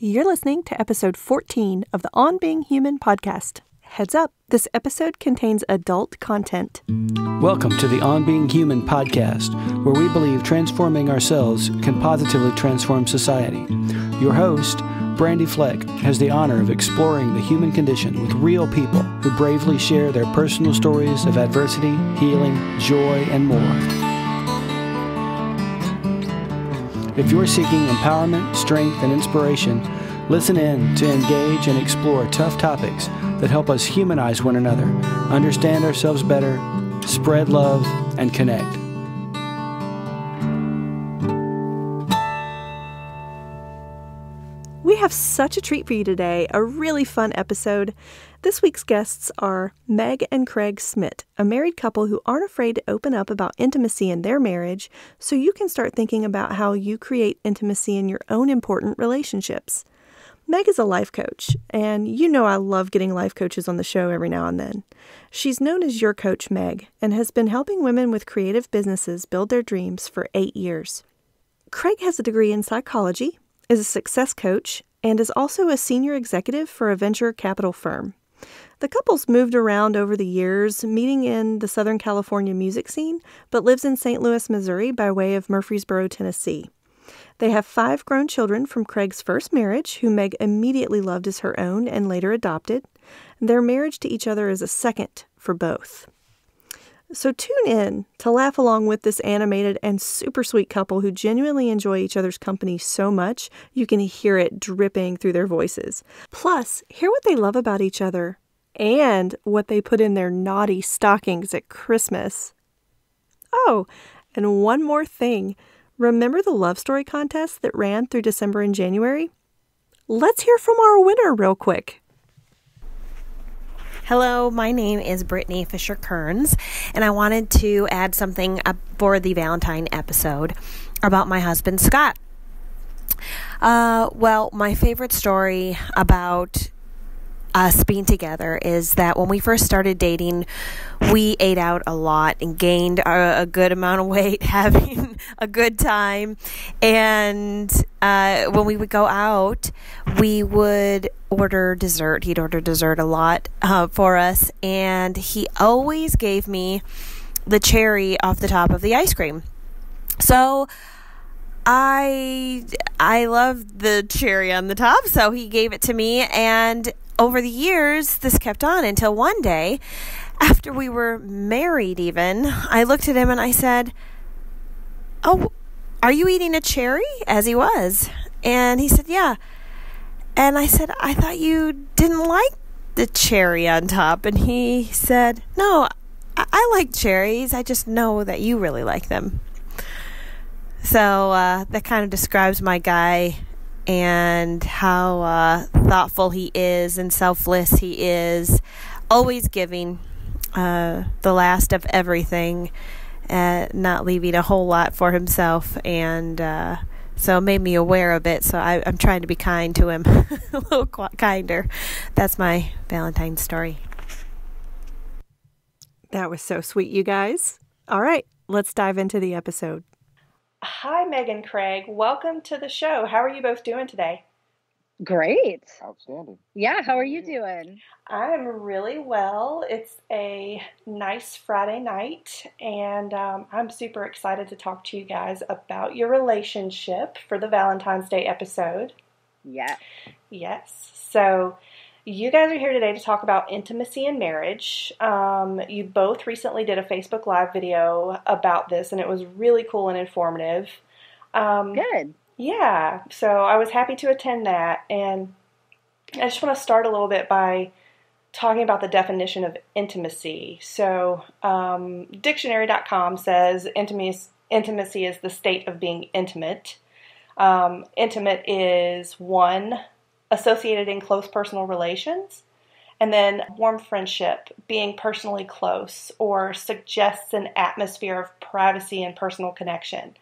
You're listening to episode 14 of the On Being Human podcast. Heads up, this episode contains adult content. Welcome to the On Being Human podcast, where we believe transforming ourselves can positively transform society. Your host, Brandi Fleck, has the honor of exploring the human condition with real people who bravely share their personal stories of adversity, healing, joy, and more. If you're seeking empowerment, strength, and inspiration, listen in to engage and explore tough topics that help us humanize one another, understand ourselves better, spread love, and connect. Have such a treat for you today, a really fun episode. This week's guests are Meg and Craig Smith, a married couple who aren't afraid to open up about intimacy in their marriage so you can start thinking about how you create intimacy in your own important relationships. Meg is a life coach, and you know I love getting life coaches on the show every now and then. She's known as Your Coach Meg and has been helping women with creative businesses build their dreams for eight years. Craig has a degree in psychology, is a success coach, and is also a senior executive for a venture capital firm. The couple's moved around over the years, meeting in the Southern California music scene, but lives in St. Louis, Missouri by way of Murfreesboro, Tennessee. They have five grown children from Craig's first marriage, who Meg immediately loved as her own and later adopted. Their marriage to each other is a second for both. So tune in to laugh along with this animated and super sweet couple who genuinely enjoy each other's company so much you can hear it dripping through their voices. Plus, hear what they love about each other and what they put in their naughty stockings at Christmas. Oh, and one more thing. Remember the love story contest that ran through December and January? Let's hear from our winner real quick. Hello, my name is Brittany Fisher Kearns, and I wanted to add something for the Valentine episode about my husband Scott. Uh, well, my favorite story about us being together is that when we first started dating, we ate out a lot and gained a, a good amount of weight, having a good time. And uh, when we would go out, we would order dessert. He'd order dessert a lot uh, for us, and he always gave me the cherry off the top of the ice cream. So I I love the cherry on the top, so he gave it to me and over the years, this kept on until one day, after we were married, even, I looked at him and I said, Oh, are you eating a cherry? As he was. And he said, Yeah. And I said, I thought you didn't like the cherry on top. And he said, No, I, I like cherries. I just know that you really like them. So uh, that kind of describes my guy and how uh, thoughtful he is and selfless he is, always giving uh, the last of everything, uh, not leaving a whole lot for himself. And uh, so it made me aware of it. So I, am trying to be kind to him, a little kinder. That's my Valentine story. That was so sweet, you guys. All right, let's dive into the episode. Hi, Megan Craig. Welcome to the show. How are you both doing today? Great. Outstanding. Yeah, how are you doing? I'm really well. It's a nice Friday night, and um, I'm super excited to talk to you guys about your relationship for the Valentine's Day episode. Yeah. Yes. So, you guys are here today to talk about intimacy in marriage. Um, you both recently did a Facebook Live video about this, and it was really cool and informative. Um, Good. Yeah, so I was happy to attend that, and I just want to start a little bit by talking about the definition of intimacy. So, um, dictionary.com says intimacy, intimacy is the state of being intimate. Um, intimate is one associated in close personal relations. And then warm friendship, being personally close, or suggests an atmosphere of privacy and personal connection.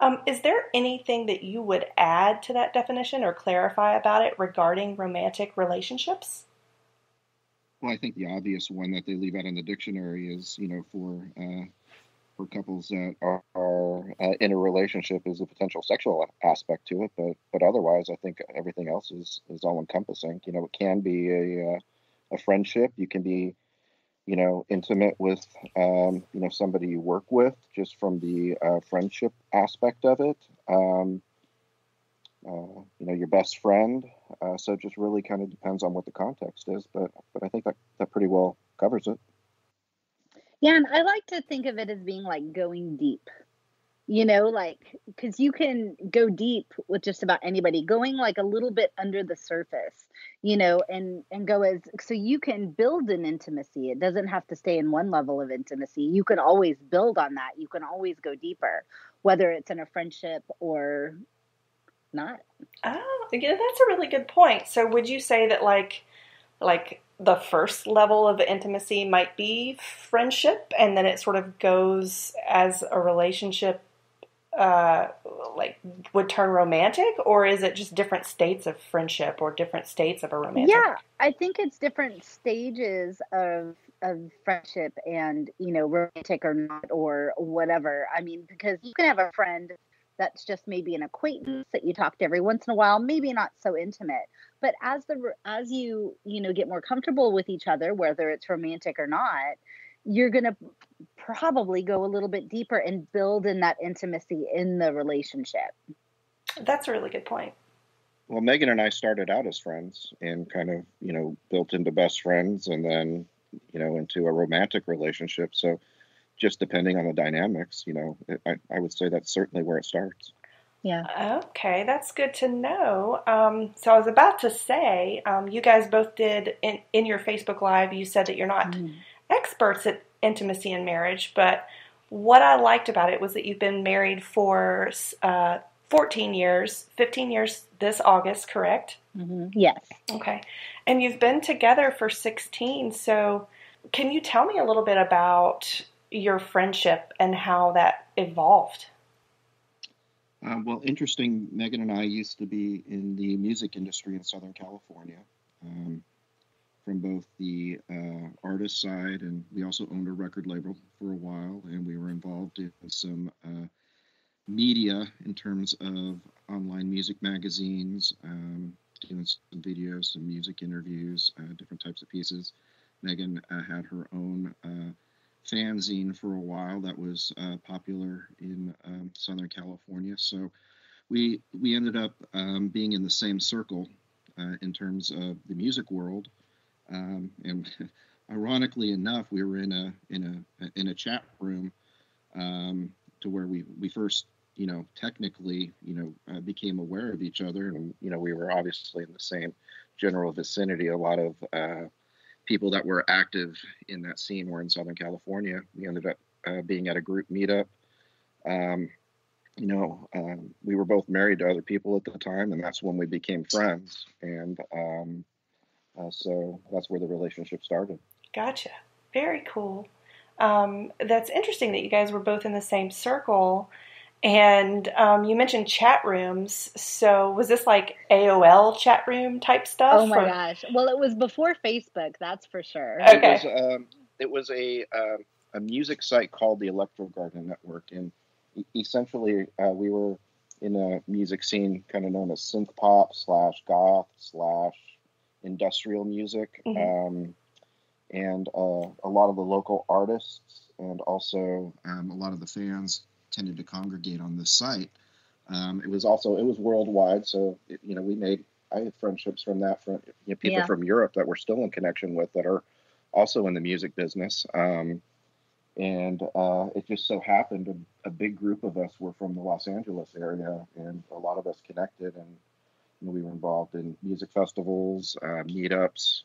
Um, is there anything that you would add to that definition or clarify about it regarding romantic relationships? Well, I think the obvious one that they leave out in the dictionary is, you know, for uh, for couples that are, are uh, in a relationship is a potential sexual aspect to it, but but otherwise, I think everything else is is all encompassing. You know, it can be a uh, a friendship. You can be, you know, intimate with um, you know somebody you work with just from the uh, friendship aspect of it. Um, uh, you know, your best friend. Uh, so it just really kind of depends on what the context is, but but I think that that pretty well covers it. Yeah, and I like to think of it as being like going deep. You know, like because you can go deep with just about anybody, going like a little bit under the surface, you know, and and go as so you can build an intimacy. It doesn't have to stay in one level of intimacy. You can always build on that. You can always go deeper, whether it's in a friendship or not. Oh, yeah, that's a really good point. So would you say that like like the first level of intimacy might be friendship and then it sort of goes as a relationship uh, like would turn romantic or is it just different states of friendship or different states of a romantic? Yeah i think it's different stages of of friendship and you know romantic or not or whatever. I mean because you can have a friend that's just maybe an acquaintance that you talk to every once in a while maybe not so intimate. But as the as you you know get more comfortable with each other whether it's romantic or not you're going to probably go a little bit deeper and build in that intimacy in the relationship. That's a really good point. Well megan and i started out as friends and kind of you know built into best friends and then you know into a romantic relationship. So just depending on the dynamics, you know, I, I would say that's certainly where it starts. Yeah. Okay, that's good to know. Um, so I was about to say, um, you guys both did in, in your Facebook Live, you said that you're not mm. experts at intimacy and marriage, but what I liked about it was that you've been married for uh, 14 years, 15 years this August, correct? Mm-hmm. Yes. Okay. And you've been together for 16. So can you tell me a little bit about your friendship and how that evolved? Uh, well, interesting. Megan and I used to be in the music industry in Southern California, um, from both the uh, artist side, and we also owned a record label for a while, and we were involved in some uh, media in terms of online music magazines, um, doing some videos, some music interviews, uh, different types of pieces. Megan uh, had her own uh, fanzine for a while that was uh, popular in um, Southern California. So we we ended up um, being in the same circle uh, in terms of the music world, um, and ironically enough, we were in a in a in a chat room um, to where we we first you know technically you know uh, became aware of each other, and you know we were obviously in the same general vicinity. A lot of uh, people that were active in that scene were in Southern California. We ended up uh, being at a group meetup. Um, you know, um, we were both married to other people at the time, and that's when we became friends. And um, uh, so that's where the relationship started. Gotcha. Very cool. Um, that's interesting that you guys were both in the same circle. And um, you mentioned chat rooms. So was this like AOL chat room type stuff? Oh my or? gosh! Well, it was before Facebook, that's for sure. Okay. It was, um, it was a uh, a music site called the Electro Garden Network, and essentially uh, we were in a music scene kind of known as synth pop slash goth slash industrial music, mm-hmm. um, and uh, a lot of the local artists and also um, a lot of the fans tended to congregate on this site. Um, it was also it was worldwide, so it, you know we made I had friendships from that from you know, people yeah. from Europe that we're still in connection with that are also in the music business. Um, and uh, it just so happened a, a, big group of us were from the Los Angeles area, and a lot of us connected, and you know, we were involved in music festivals, uh, meetups,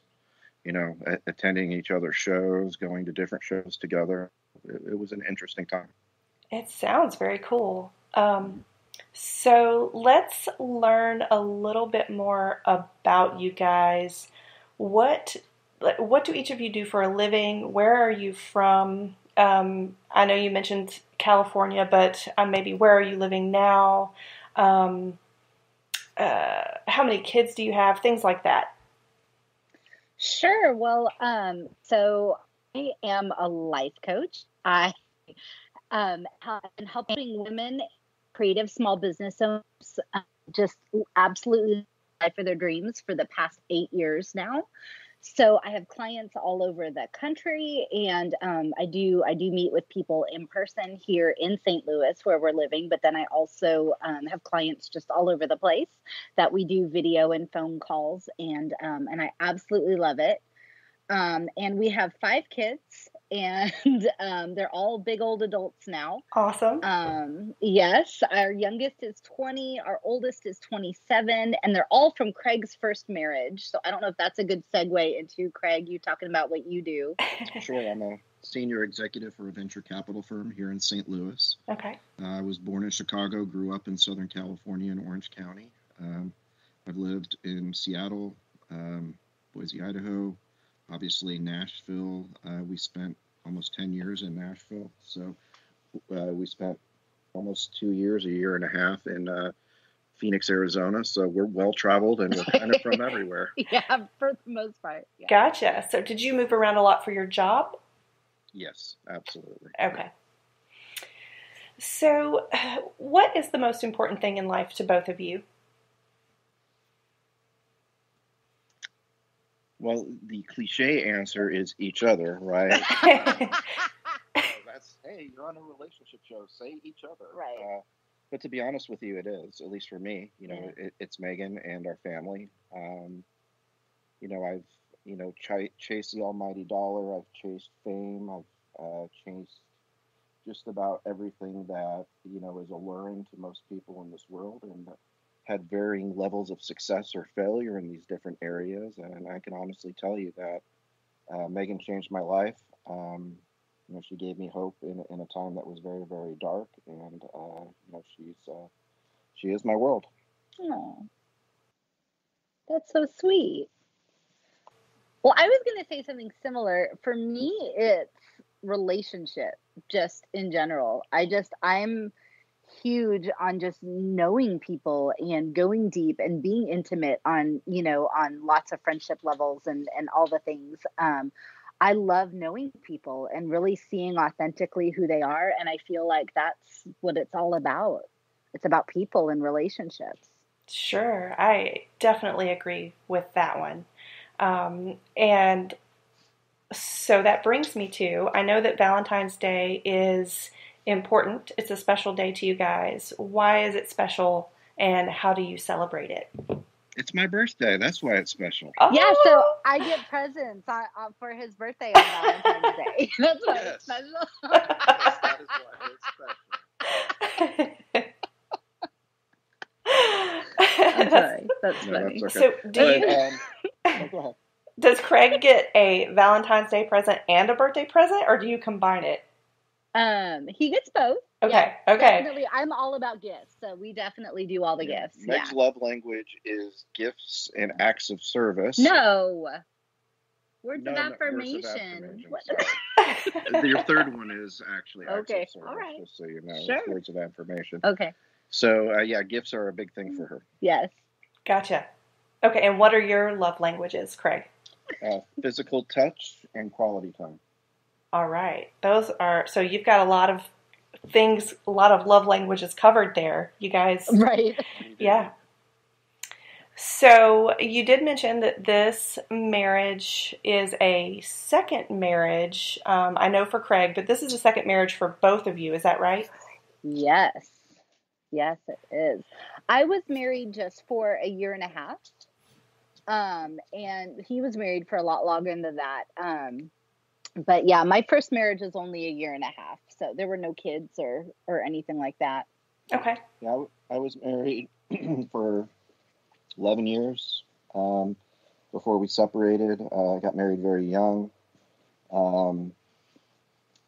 you know, a- attending each other's shows, going to different shows together. It, it was an interesting time. It sounds very cool. Um, so let's learn a little bit more about you guys. What what do each of you do for a living? Where are you from? Um, I know you mentioned California, but um, maybe where are you living now? Um, uh, how many kids do you have? Things like that. Sure. Well, um, so I am a life coach. I um, and helping women, creative small business owners, uh, just absolutely for their dreams for the past eight years now. So i have clients all over the country and um, i do i do meet with people in person here in st louis where we're living but then i also um, have clients just all over the place that we do video and phone calls and um, and i absolutely love it. Um, and we have five kids and um, they're all big old adults now. Awesome. Um, yes, our youngest is 20, our oldest is 27, and they're all from Craig's first marriage. So I don't know if that's a good segue into Craig, you talking about what you do. sure, I'm a senior executive for a venture capital firm here in St. Louis. Okay. Uh, I was born in Chicago, grew up in Southern California in Orange County. Um, I've lived in Seattle, um, Boise, Idaho, obviously Nashville. Uh, we spent almost 10 years in Nashville. So uh, we spent almost two years, a year and a half in uh, Phoenix, Arizona. So we're well traveled and we're kind of from everywhere. Yeah, for the most part. Yeah. Gotcha. So did you move around a lot for your job? Yes, absolutely. Okay. So, what is the most important thing in life to both of you? Well, the cliche answer is each other, right? that's hey, you're on a relationship show. Say each other, right? Uh, but to be honest with you, it is at least for me. You know, yeah. it, it's Megan and our family. Um, you know, I've you know ch- chased the almighty dollar. I've chased fame. I've uh, chased just about everything that you know is alluring to most people in this world, and had varying levels of success or failure in these different areas. And I can honestly tell you that uh, Megan changed my life. Um, you know, she gave me hope in, in a time that was very, very dark. And, uh, you know, she's, uh, she is my world. Oh, that's so sweet. Well, I was going to say something similar. For me, it's relationship just in general. I just, I'm, huge on just knowing people and going deep and being intimate on you know on lots of friendship levels and and all the things. Um i love knowing people and really seeing authentically who they are and i feel like that's what it's all about. It's about people and relationships. Sure i definitely agree with that one. Um and so that brings me to i know that valentine's day is important. It's a special day to you guys. Why is it special and how do you celebrate it? It's my birthday. That's why it's special. Oh. Yeah, so I get presents on, on, for his birthday on Valentine's Day. That's why yes. it's special. yes, that is why it's special. I'm sorry. That's no, funny. That's okay. So, do you? Um, oh, go ahead. Does Craig get a Valentine's Day present and a birthday present, or do you combine it? Um, he gets both. Okay. Yeah, okay. Definitely, I'm all about gifts, so we definitely do all the yeah. gifts. Meg's yeah. love language is gifts and acts of service. No. Words no, of affirmation. Words of affirmation Your third one is actually acts okay. of service, all right. just so you know. Sure. Words of affirmation. Okay. So uh, yeah, gifts are a big thing for her. Yes. Gotcha. Okay, and what are your love languages, Craig? Uh, physical touch and quality time. All right. Those are so you've got a lot of things, a lot of love languages covered there. You guys Right. Yeah. So you did mention that this marriage is a second marriage. Um, I know for Craig, but this is a second marriage for both of you. Is that right? Yes. Yes, it is. I was married just for a year and a half. Um, and he was married for a lot longer than that. Um, but yeah, my first marriage was only a year and a half, so there were no kids or or anything like that. Okay. Yeah, I, was married for eleven years um, before we separated. Uh, I got married very young, um,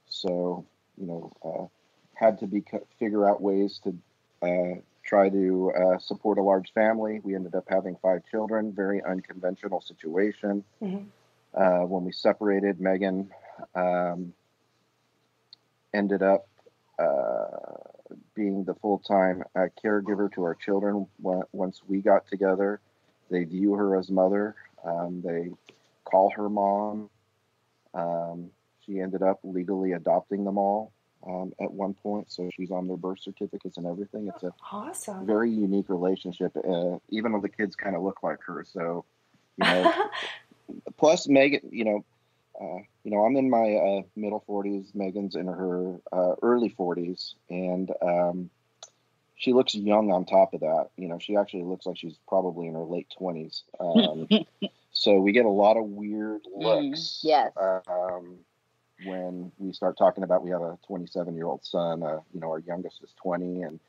so you know, uh, had to be figure out ways to uh, try to uh, support a large family. We ended up having five children. Very unconventional situation. Mm-hmm. Uh, when we separated, Megan um, ended up uh, being the full time uh, caregiver to our children once we got together. They view her as mother, um, they call her mom. Um, she ended up legally adopting them all. um, at one point, so she's on their birth certificates and everything. It's a Awesome. very unique relationship. Uh, even though the kids kind of look like her, so you know. plus, Megan, you know, uh, you know, I'm in my uh, middle 40s. Megan's in her uh, early 40s, and um, she looks young. On top of that, you know, she actually looks like she's probably in her late 20s. Um, so we get a lot of weird looks. yes. Um, when we start talking about we have a 27 year old son, uh, you know, our youngest is 20, and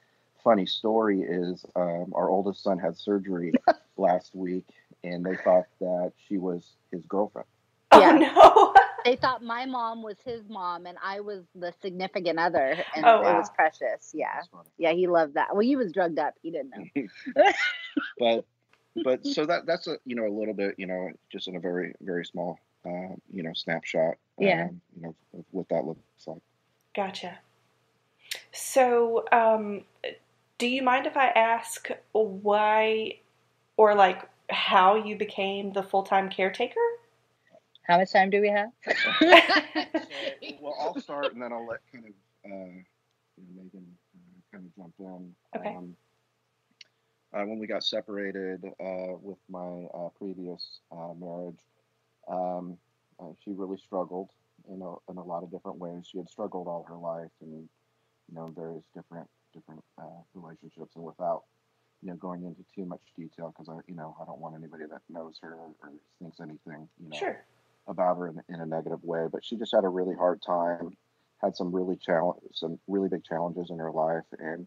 funny story is um, our oldest son had surgery last week, and they thought that she was his girlfriend. Yeah. Oh no. They thought my mom was his mom and I was the significant other, and Oh, it was precious. Yeah, yeah, he loved that. Well, he was drugged up. He didn't know. but but so that that's a you know a little bit you know just in a very very small uh, you know snapshot Yeah. um, you know of what that looks like Gotcha. So, um, do you mind if I ask why or like how you became the full time caretaker? How much time do we have? so, well i'll start and then i'll let kind of uh, you know, megan uh, kind of jump in Okay. um, uh, when we got separated uh, with my uh, previous uh, marriage um, uh, she really struggled in a, in a lot of different ways she had struggled all her life and you know various different different uh, relationships and without you know going into too much detail because i you know i don't want anybody that knows her or thinks anything you know Sure. About her in, in a negative way, but she just had a really hard time, had some really challenge, some really big challenges in her life, and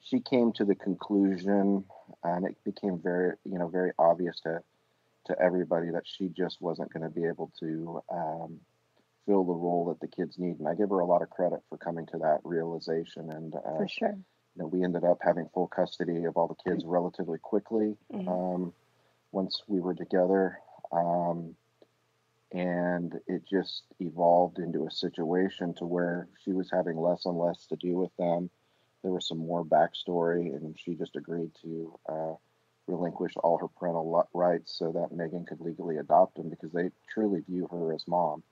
she came to the conclusion, and it became very, you know, very obvious to to everybody that she just wasn't going to be able to um, fill the role that the kids need. And I give her a lot of credit for coming to that realization. And uh, For sure. you know, we ended up having full custody of all the kids relatively quickly Mhm. um, once we were together. Um, and it just evolved into a situation to where she was having less and less to do with them. There was some more backstory, and she just agreed to uh, relinquish all her parental rights so that Megan could legally adopt them because they truly view her as mom.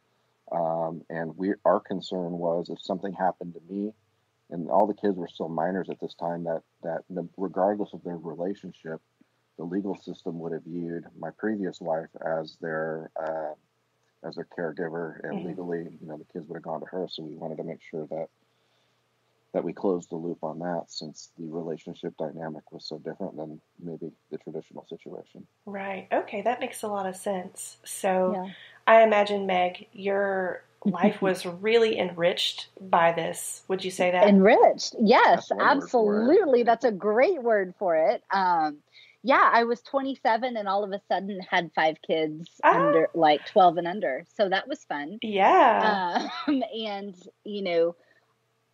Um, and we, our concern was if something happened to me, and all the kids were still minors at this time, that that regardless of their relationship, the legal system would have viewed my previous wife as their uh, as a caregiver, and Mhm. legally, you know, the kids would have gone to her. So we wanted to make sure that that we closed the loop on that, since the relationship dynamic was so different than maybe the traditional situation. Right. Okay, that makes a lot of sense. So, Yeah. I imagine, Meg, your life was really enriched by this. Would you say that? Enriched. Yes, That's one word for it. absolutely. That's a great word for it. Um, yeah, I was 27 and all of a sudden had five kids Ah. under like 12 and under. So that was fun. yeah. Um, and, you know,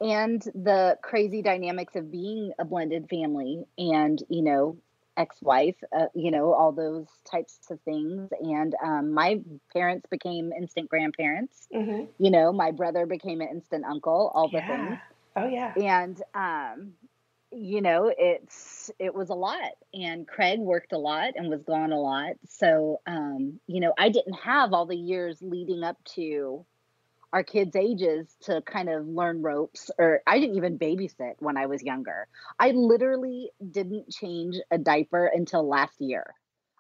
and the crazy dynamics of being a blended family and, you know, ex-wife, uh, you know, all those types of things. And um, my parents became instant grandparents. hmm You know, my brother became an instant uncle, all the things Oh, yeah. and um you know it's it was a lot and craig worked a lot and was gone a lot. So um you know i didn't have all the years leading up to our kids ages to kind of learn ropes or i didn't even babysit when i was younger. I literally didn't change a diaper until last year.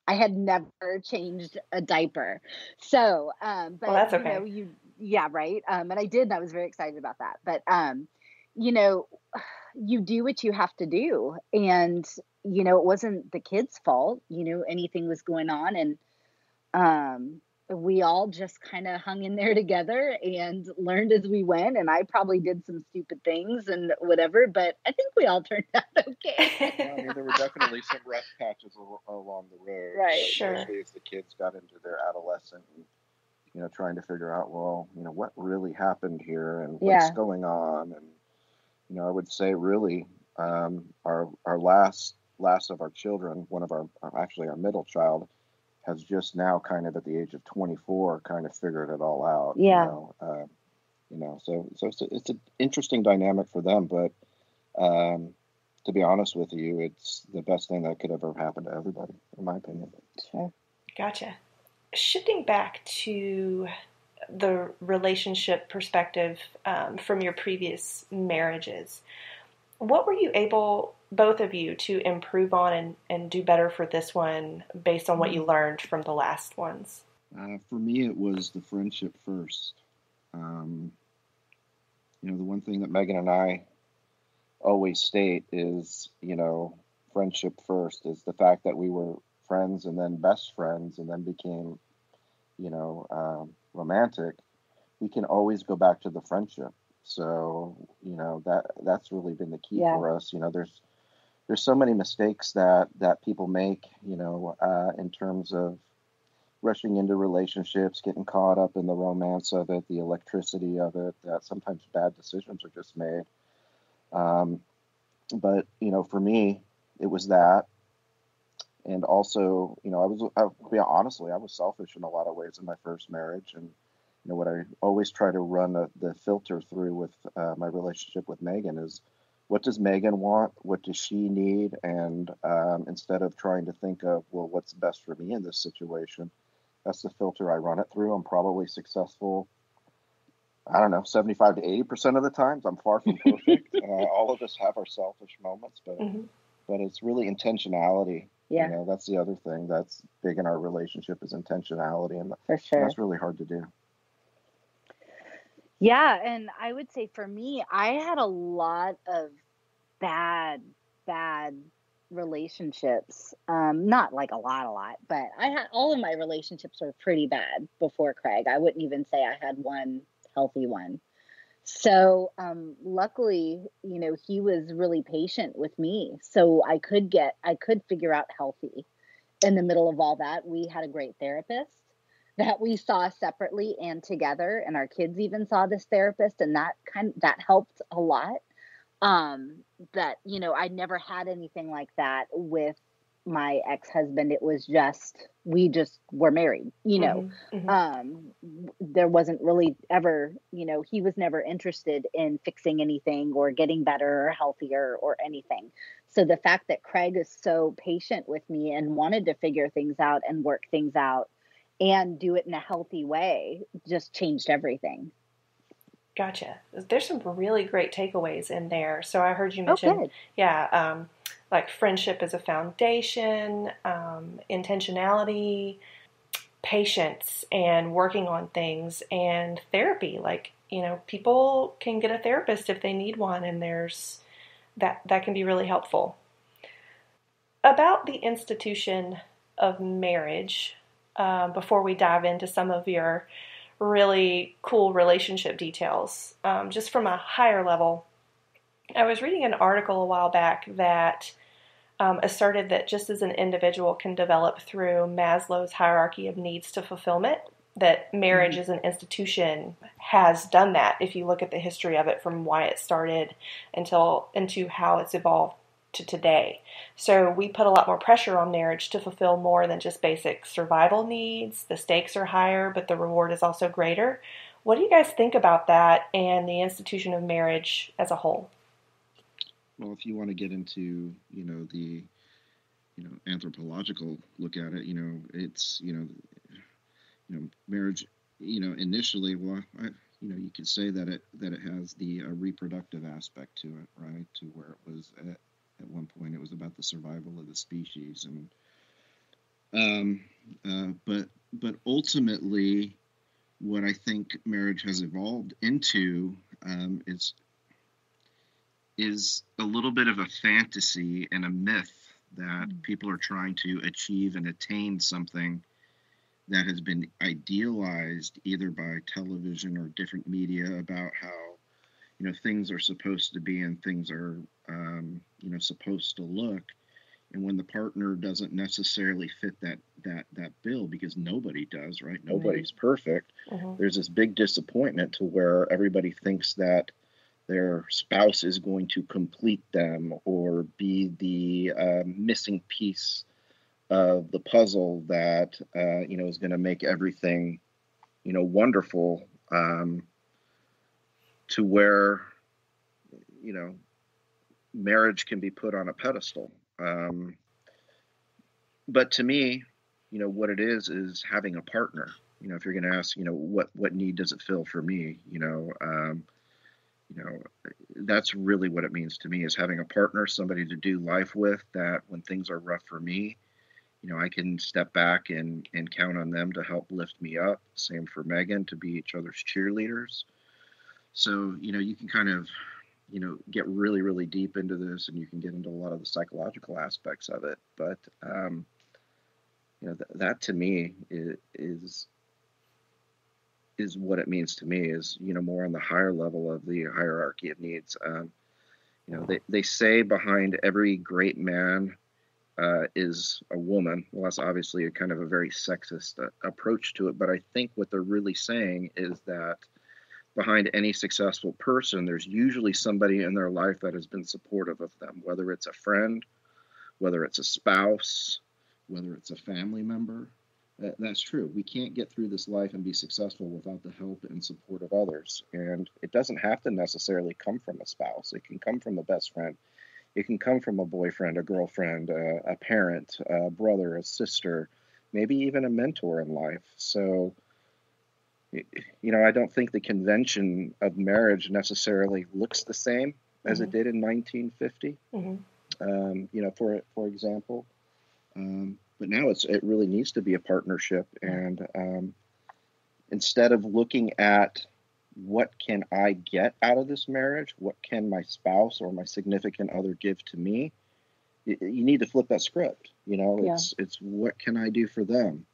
I had never changed a diaper. So um but Well, that's you okay. know you yeah right? Um and i did and i was very excited about that. But um you know, you do what you have to do. And, you know, it wasn't the kids' fault, you know, anything was going on. And um, we all just kind of hung in there together and learned as we went. And I probably did some stupid things and whatever, but I think we all turned out okay. Well, I mean, there were definitely some rough patches al- along the road, Right. Sure. Especially as the kids got into their adolescent, and you know, trying to figure out, well, you know, what really happened here and what's Yeah. going on, and you know, I would say really, um, our our last last of our children, one of our actually our middle child, has just now kind of at the age of 24 kind of figured it all out. Yeah. You know, uh, you know so so it's, a, it's an interesting dynamic for them, but. Um, to be honest with you, it's the best thing that could ever happen to everybody, in my opinion. Sure. Gotcha. Shifting back to the relationship perspective um, from your previous marriages, what were you able, both of you, to improve on and, and do better for this one based on what you learned from the last ones? Uh, for me, it was the friendship first. Um, you know, the one thing that Megan and I always state is, you know, friendship first is the fact that we were friends and then best friends and then became, you know, um, romantic. We can always go back to the friendship. So, you know, that that's really been the key yeah. for us. You know, there's there's so many mistakes that that people make, you know, uh, in terms of rushing into relationships, getting caught up in the romance of it, the electricity of it, that sometimes bad decisions are just made. Um, but, you know, for me, it was that. And also, you know, I was, I, yeah, honestly, I was selfish in a lot of ways in my first marriage. And, you know, what I always try to run a, the filter through with uh, my relationship with Megan is what does Megan want? What does she need? And um, instead of trying to think of, well, what's best for me in this situation, that's the filter I run it through. I'm probably successful. I don't know, 75 to 80 percent of the times. I'm far from perfect. uh, all of us have our selfish moments, but mm-hmm. but it's really intentionality. Yeah, you know, that's the other thing that's big in our relationship is intentionality, and for sure, that's really hard to do. Yeah, and I would say for me, I had a lot of bad, bad relationships. Um, not like a lot, a lot, but I had all of my relationships were pretty bad before Craig. I wouldn't even say I had one healthy one. So, um, luckily, you know, he was really patient with me. So I could get, I could figure out healthy. In the middle of all that, we had a great therapist that we saw separately and together and our kids even saw this therapist and that kind that helped a lot um that you know i never had anything like that with my ex-husband it was just we just were married you know mm-hmm, mm-hmm. um there wasn't really ever you know he was never interested in fixing anything or getting better or healthier or anything so the fact that craig is so patient with me and wanted to figure things out and work things out and do it in a healthy way just changed everything Gotcha. There's some really great takeaways in there. So I heard you mention, oh, yeah, um, like friendship as a foundation, um, intentionality, patience, and working on things, and therapy. Like you know, people can get a therapist if they need one, and there's that that can be really helpful. About the institution of marriage, uh, before we dive into some of your really cool relationship details. Um, just from a higher level, I was reading an article a while back that um, asserted that just as an individual can develop through Maslow's hierarchy of needs to fulfillment, that marriage mm-hmm. as an institution has done that. If you look at the history of it from why it started until into how it's evolved to today. So we put a lot more pressure on marriage to fulfill more than just basic survival needs. The stakes are higher, but the reward is also greater. What do you guys think about that and the institution of marriage as a whole? Well, if you want to get into, you know, the you know anthropological look at it, you know, it's you know, you know, marriage, you know, initially, well, I, you know, you could say that it that it has the uh, reproductive aspect to it, right? To where it was at at one point. It was about the survival of the species, and um, uh, but but ultimately, what I think marriage has evolved into um, is is a little bit of a fantasy and a myth that mm. people are trying to achieve and attain something that has been idealized either by television or different media about how you know things are supposed to be and things are um, you know supposed to look and when the partner doesn't necessarily fit that that that bill because nobody does right nobody's perfect uh-huh. there's this big disappointment to where everybody thinks that their spouse is going to complete them or be the uh, missing piece of the puzzle that uh, you know is going to make everything you know wonderful um, to where you know marriage can be put on a pedestal. Um, but to me, you know what it is is having a partner. you know, if you're going to ask, you know, what what need does it fill for me? You know, um, you know, that's really what it means to me is having a partner, somebody to do life with. That when things are rough for me, you know, I can step back and and count on them to help lift me up. Same for Megan to be each other's cheerleaders. So you know, you can kind of you know get really really deep into this and you can get into a lot of the psychological aspects of it but um, you know th- that to me is, is is what it means to me is you know more on the higher level of the hierarchy of needs um, you know they, they say behind every great man uh, is a woman well that's obviously a kind of a very sexist uh, approach to it but i think what they're really saying is that behind any successful person, there's usually somebody in their life that has been supportive of them, whether it's a friend, whether it's a spouse, whether it's a family member. That's true. We can't get through this life and be successful without the help and support of others. And it doesn't have to necessarily come from a spouse, it can come from a best friend. It can come from a boyfriend, a girlfriend, a, a parent, a brother, a sister, maybe even a mentor in life. So, you know, I don't think the convention of marriage necessarily looks the same as mm-hmm. it did in 1950. Mm-hmm. Um, you know, for for example, um, but now it's it really needs to be a partnership, and um, instead of looking at what can I get out of this marriage, what can my spouse or my significant other give to me, you, you need to flip that script. You know, yeah. it's it's what can I do for them.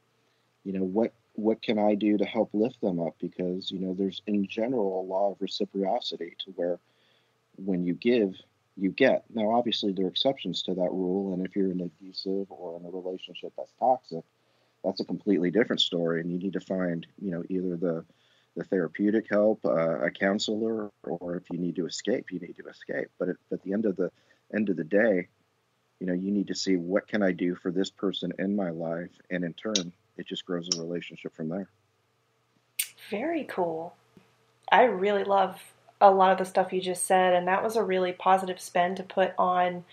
You know, what what can I do to help lift them up? Because, you know, there's in general a law of reciprocity to where when you give, you get. Now, obviously, there are exceptions to that rule. And if you're in an abusive or in a relationship that's toxic, that's a completely different story. And you need to find, you know, either the the therapeutic help, uh, a counselor, or if you need to escape, you need to escape. But at, at the end of the end of the day, you know, you need to see what can I do for this person in my life, and in turn, it just grows a relationship from there. Very cool. I really love a lot of the stuff you just said, and that was a really positive spin to put on.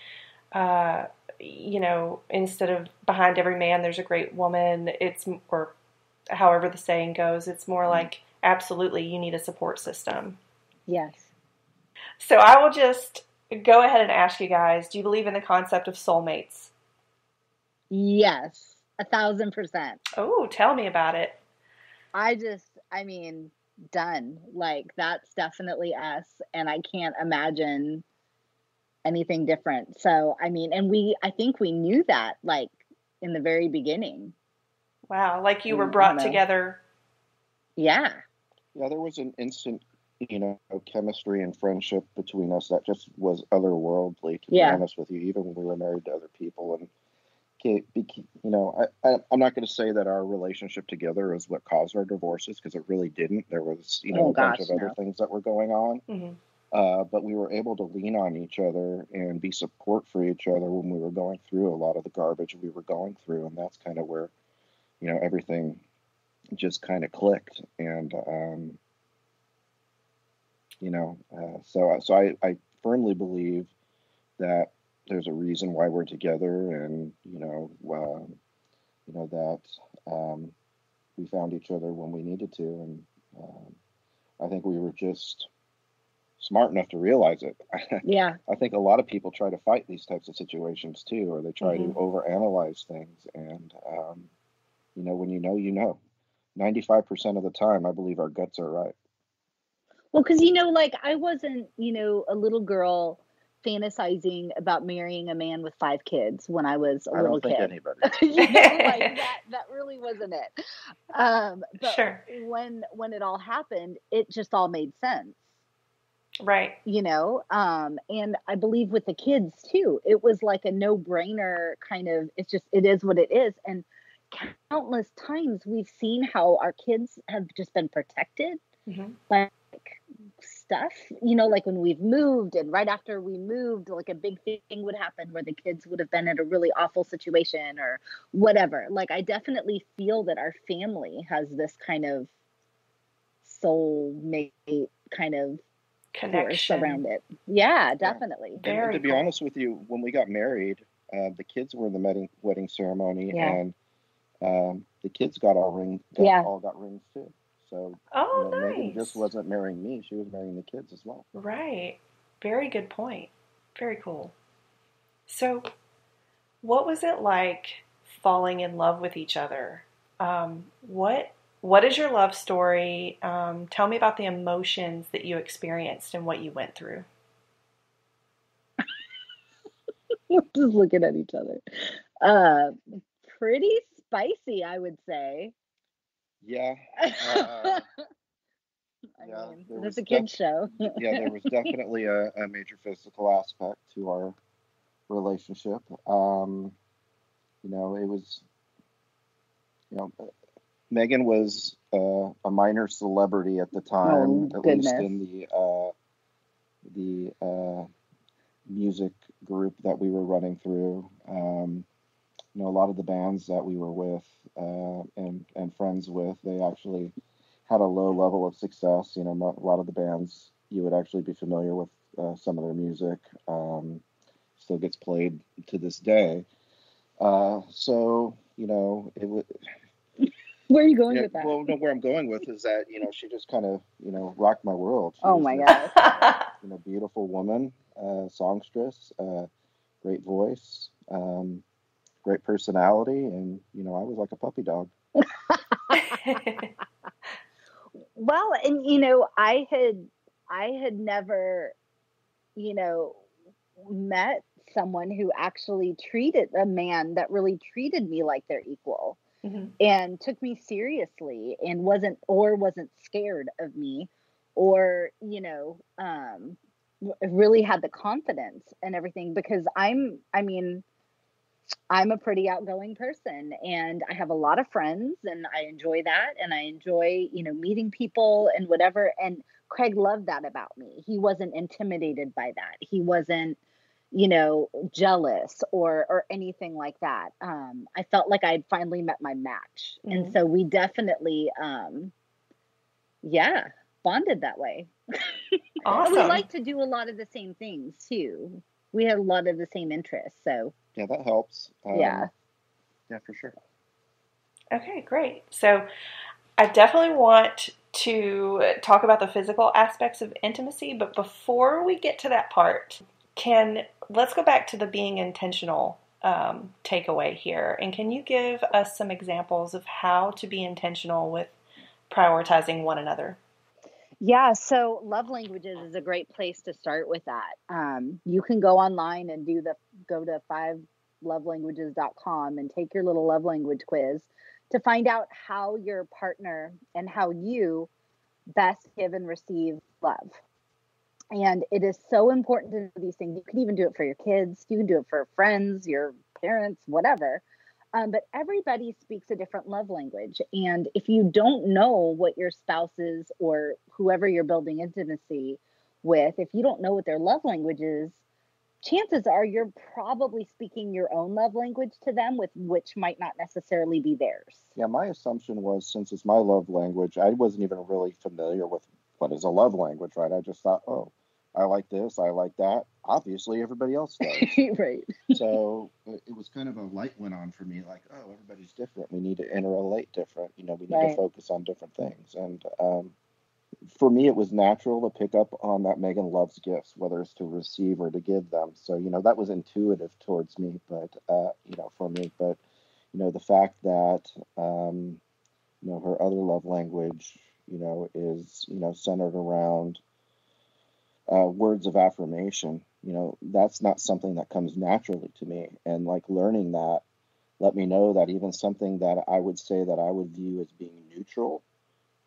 Uh, you know, instead of behind every man, there's a great woman. It's or however the saying goes. It's more mm-hmm. like absolutely, you need a support system. Yes. So I will just go ahead and ask you guys: Do you believe in the concept of soulmates? Yes. A thousand percent. Oh, tell me about it. I just, I mean, done. Like, that's definitely us. And I can't imagine anything different. So, I mean, and we, I think we knew that, like, in the very beginning. Wow. Like you were mm, brought together. Yeah. Yeah, there was an instant, you know, chemistry and friendship between us that just was otherworldly, to yeah. be honest with you, even when we were married to other people. And, you know, I, I, am not going to say that our relationship together is what caused our divorces because it really didn't. There was, you know, oh, a gosh, bunch of no. other things that were going on. Mm-hmm. Uh, but we were able to lean on each other and be support for each other when we were going through a lot of the garbage we were going through. And that's kind of where, you know, everything just kind of clicked. And, um, you know, uh, so, so I, I firmly believe that there's a reason why we're together, and you know, uh, you know that um, we found each other when we needed to, and um, I think we were just smart enough to realize it. Yeah. I think a lot of people try to fight these types of situations too, or they try mm-hmm. to overanalyze things. And, um, you know, when you know, you know. 95% of the time, I believe our guts are right. Well, because, you know, like I wasn't, you know, a little girl fantasizing about marrying a man with five kids when I was a I little kid. anybody. you know, like that, that really wasn't it. Um, but sure. when when it all happened, it just all made sense. Right. You know, um, and I believe with the kids too, it was like a no brainer kind of. It's just it is what it is, and countless times we've seen how our kids have just been protected mm-hmm. by stuff you know like when we've moved and right after we moved like a big thing would happen where the kids would have been in a really awful situation or whatever like i definitely feel that our family has this kind of soul mate kind of connection around it yeah definitely yeah. and, to be honest with you when we got married uh, the kids were in the wedding wedding ceremony yeah. and um, the kids got all ring, got, Yeah. all got rings too. So Oh, you know, nice. Megan just wasn't marrying me; she was marrying the kids as well. Right. Very good point. Very cool. So, what was it like falling in love with each other? Um, what What is your love story? Um, tell me about the emotions that you experienced and what you went through. Just looking at each other. Uh, pretty spicy, I would say. Yeah, uh, I yeah, mean, it's was a kid's show. yeah, there was definitely a, a major physical aspect to our relationship. Um, you know, it was, you know, Megan was uh, a minor celebrity at the time, Oh, at least in the uh, the uh, music group that we were running through. Um, you know, a lot of the bands that we were with uh, and and friends with, they actually had a low level of success. You know, a lot of the bands you would actually be familiar with uh, some of their music. Um, still gets played to this day. Uh, so you know, it was. Where are you going Yeah, with that? well, no, where I'm going with is that you know she just kind of you know rocked my world. She oh was my this, gosh. You know, beautiful woman, uh, songstress, uh, great voice, um, great personality, and you know I was like a puppy dog. Well, and you know, I had I had never, you know, met someone who actually treated a man that really treated me like their equal Mhm. and took me seriously and wasn't or wasn't scared of me or, you know, um really had the confidence and everything because I'm I mean, I'm a pretty outgoing person and I have a lot of friends and I enjoy that and I enjoy, you know, meeting people and whatever and Craig loved that about me. He wasn't intimidated by that. He wasn't, you know, jealous or or anything like that. Um I felt like I'd finally met my match. And Mhm. so we definitely um yeah, bonded that way. Awesome. we like to do a lot of the same things too. We had a lot of the same interests. So Yeah, that helps. Um, Yeah. Yeah, for sure. Okay, great. So I definitely want to talk about the physical aspects of intimacy, but before we get to that part, can let's go back to the being intentional um, takeaway here, and can you give us some examples of how to be intentional with prioritizing one another? Yeah, so love languages is a great place to start with that. Um, you can go online and do the go to fivelovelanguages.com and take your little love language quiz to find out how your partner and how you best give and receive love. And it is so important to know these things. You can even do it for your kids, you can do it for friends, your parents, whatever. Um, but everybody speaks a different love language. And if you don't know what your spouse's or whoever you're building intimacy with, if you don't know what their love language is, chances are you're probably speaking your own love language to them, with which might not necessarily be theirs. Yeah, my assumption was since it's my love language, I wasn't even really familiar with what is a love language, right? I just thought, oh, I like this, I like that. Obviously, everybody else does. right. so it was kind of a light went on for me, like, oh, everybody's different. We need to interrelate different. You know, we need Right. to focus on different things. And um, for me, it was natural to pick up on that Megan loves gifts, whether it's to receive or to give them. So you know, that was intuitive towards me, but uh, you know, for me, but you know, the fact that um, you know her other love language, you know, is you know centered around uh, words of affirmation. You know, that's not something that comes naturally to me. And like learning that let me know that even something that I would say that I would view as being neutral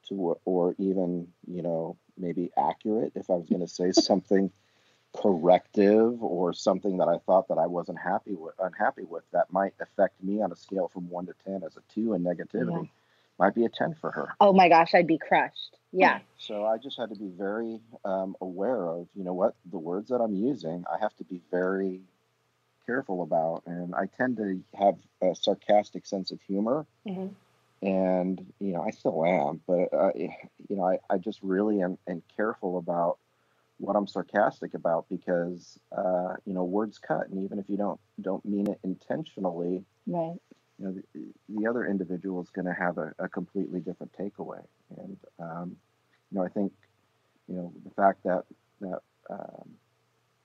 to, or even, you know, maybe accurate, if I was going to say something corrective or something that I thought that I wasn't happy with, unhappy with, that might affect me on a scale from one to 10 as a two in negativity, might be a 10 for her. Oh my gosh, I'd be crushed. Yeah. So I just had to be very um, aware of, you know what, the words that I'm using, I have to be very careful about. And I tend to have a sarcastic sense of humor. hmm And, you know, I still am, but, uh, you know, I, I just really am, am careful about what I'm sarcastic about because, uh, you know, words cut. And even if you don't, don't mean it intentionally, Right. You know, the, the other individual is going to have a, a, completely different takeaway. And, um, you know, I think, you know, the fact that, that um,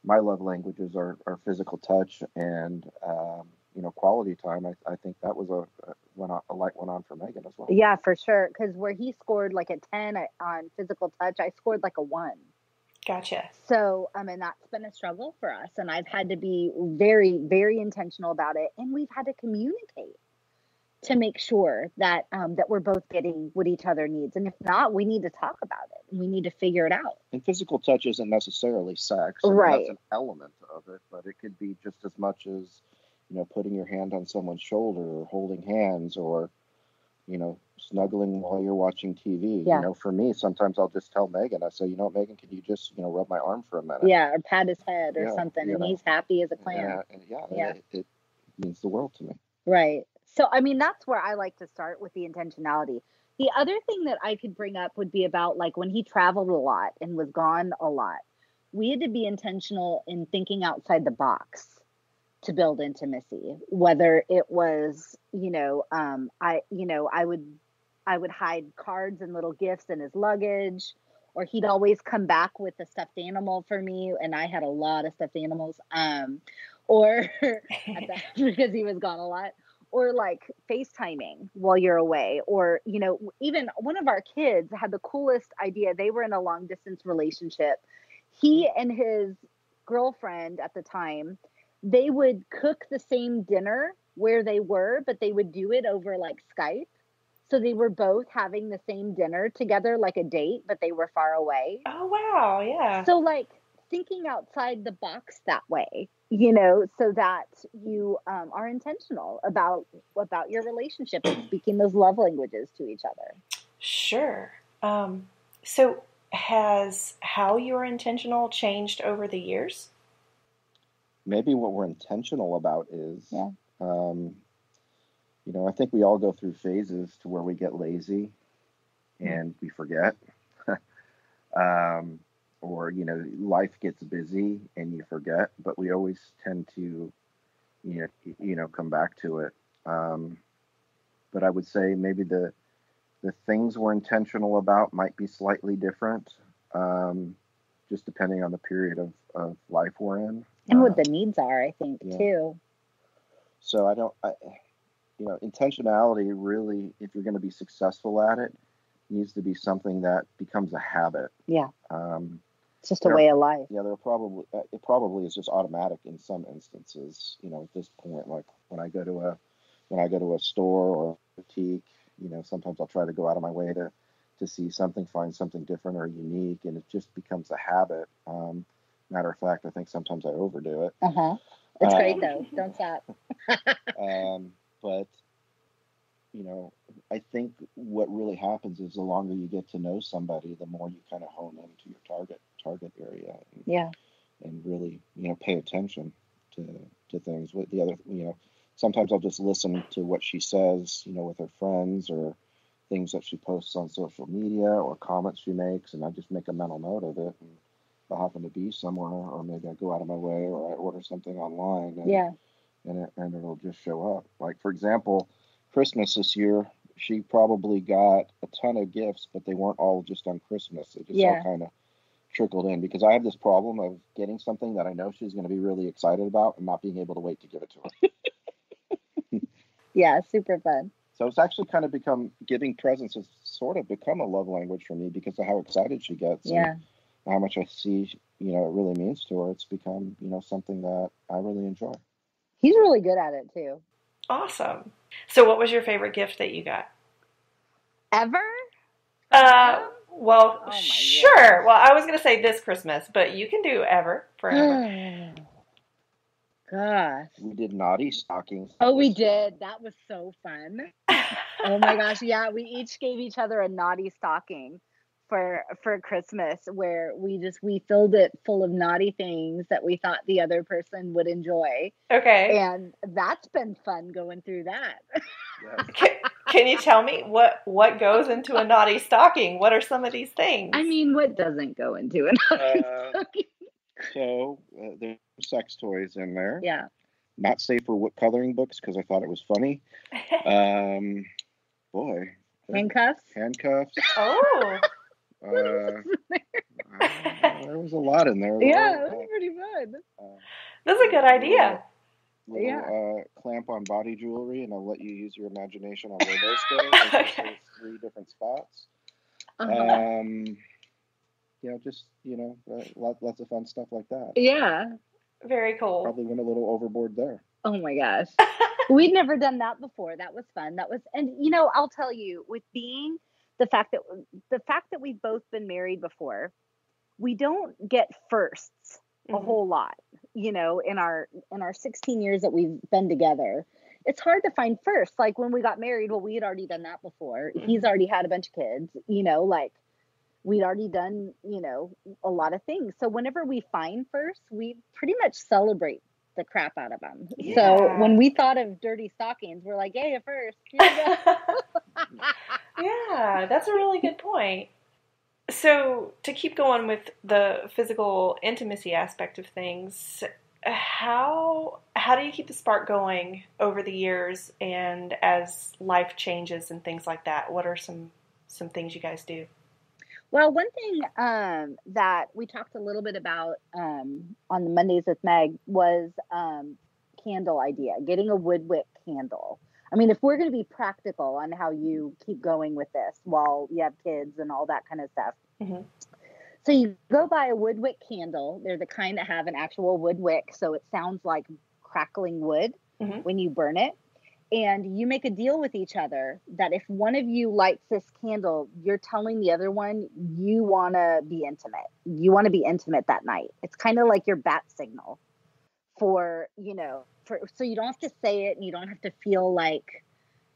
my love languages are, are physical touch and, um, you know, quality time, I, I think that was a, a, a light went on for Megan as well. Yeah, for sure. Because where he scored like a 10 on physical touch, I scored like a one. Gotcha. So, I mean, that's been a struggle for us. And I've had to be very, very intentional about it. And we've had to communicate to make sure that um, that we're both getting what each other needs. And if not, we need to talk about it. And we need to figure it out. And physical touch isn't necessarily sex. right. That's an element of it, but it could be just as much as, you know, putting your hand on someone's shoulder or holding hands or, you know, snuggling while you're watching TV. Yeah. You know, for me, sometimes I'll just tell Megan, I say, you know, Megan, can you just, you know, rub my arm for a minute? Yeah, or pat his head or Yeah, something, and know. he's happy as a clam. Yeah, and yeah, Yeah. It, it means the world to me. Right. So, I mean, that's where I like to start with the intentionality. The other thing that I could bring up would be about like when he traveled a lot and was gone a lot, we had to be intentional in thinking outside the box to build intimacy. Whether it was, you know, um, I, you know, I would, I would hide cards and little gifts in his luggage, or he'd always come back with a stuffed animal for me, and I had a lot of stuffed animals. Um, or that, because he was gone a lot or like FaceTiming while you're away, or you know, even one of our kids had the coolest idea. They were in a long distance relationship. He and his girlfriend at the time, they would cook the same dinner where they were, but they would do it over like Skype. So they were both having the same dinner together, like a date, but they were far away. Oh wow, yeah. So like thinking outside the box that way, you know, so that you um, are intentional about about your relationship and speaking those love languages to each other. Sure. Um, so has how you're intentional changed over the years? maybe what we're intentional about is Yeah. um, you know i think we all go through phases to where we get lazy and we forget. Um, or you know life gets busy and you forget but we always tend to you know you know come back to it. Um, but i would say maybe the the things we're intentional about might be slightly different um, just depending on the period of, of life we're in. And what Uh, the needs are, I think, yeah. too. So I don't, I, you know, intentionality really, if you're going to be successful at it, needs to be something that becomes a habit. Yeah. Um, It's just a way of life. yeah, there probably uh, it probably is just automatic in some instances. You know, at this point, like when I go to a when I go to a store or a boutique, you know, sometimes I'll try to go out of my way to to see something, find something different or unique, and it just becomes a habit. Um, matter of fact, I think sometimes I overdo it. Uh huh. It's great Um, though. Don't stop. um, but you know, I think what really happens is the longer you get to know somebody, the more you kind of hone into your target target area and, Yeah. and really you know pay attention to to things. With the other, you know, sometimes I'll just listen to what she says, you know, with her friends or things that she posts on social media or comments she makes, and I just make a mental note of it. And if I happen to be somewhere, or maybe I go out of my way, or I order something online, and Yeah. And it, and it'll just show up. Like for example, Christmas this year, she probably got a ton of gifts, but they weren't all just on Christmas. They just Yeah. all kind of trickled in because I have this problem of getting something that I know she's going to be really excited about and not being able to wait to give it to her. Yeah. Super fun. so it's actually kind of become giving presents has sort of become a love language for me because of how excited she gets. and Yeah. how much I see, you know, it really means to her. It's become, you know, something that I really enjoy. He's really good at it too. Awesome. So what was your favorite gift that you got? Ever? Uh, well, Oh my sure. Well, I was going to say this Christmas, but you can do ever forever. Gosh. We did naughty stockings. Oh, we did. That was so fun. Oh my gosh, yeah, we each gave each other a naughty stocking for for Christmas where we just we filled it full of naughty things that we thought the other person would enjoy. okay. And that's been fun going through that. Yes. Can, can you tell me what what goes into a naughty stocking? What are some of these things? I mean, what doesn't go into a naughty Uh, stocking? So uh, there's sex toys in there. Yeah. not safe for what coloring books because I thought it was funny. Um, boy, Handcuffs. handcuffs. oh, Uh, uh, there was a lot in there. Yeah, Uh, that was pretty fun. uh, that's a good idea. little Yeah. uh, clamp on body jewelry, and I'll let you use your imagination on where those go. Okay. three different spots. Uh-huh. Um, you know, just you know, uh, lots, lots of fun stuff like that. yeah. Very cool. Probably went a little overboard there. Oh my gosh. We'd never done that before. That was fun. That was, and you know, I'll tell you, with being the fact that the fact that we've both been married before, we don't get firsts a Mhm. whole lot. You know, in our in our 16 years that we've been together, it's hard to find first. Like when we got married, well, we had already done that before. He's already had a bunch of kids. You know, like we'd already done, you know, a lot of things. So whenever we find first, we pretty much celebrate the crap out of them. So when we thought of dirty stockings, we're like, yeah, first. Here go." yeah, that's a really good point. So, to keep going with the physical intimacy aspect of things, how how do you keep the spark going over the years and as life changes and things like that? What are some some things you guys do? Well, one thing um, that we talked a little bit about um, on the Mondays with Meg was um, candle idea, getting a wood wick candle. I mean, if we're going to be practical on how you keep going with this while you have kids and all that kind of stuff. Mhm. So you go buy a wood wick candle. They're the kind that have an actual wood wick, so it sounds like crackling wood Mhm. when you burn it. And you make a deal with each other that if one of you lights this candle, you're telling the other one you want to be intimate. You want to be intimate that night. It's kind of like your bat signal for, you know, for so you don't have to say it and you don't have to feel like,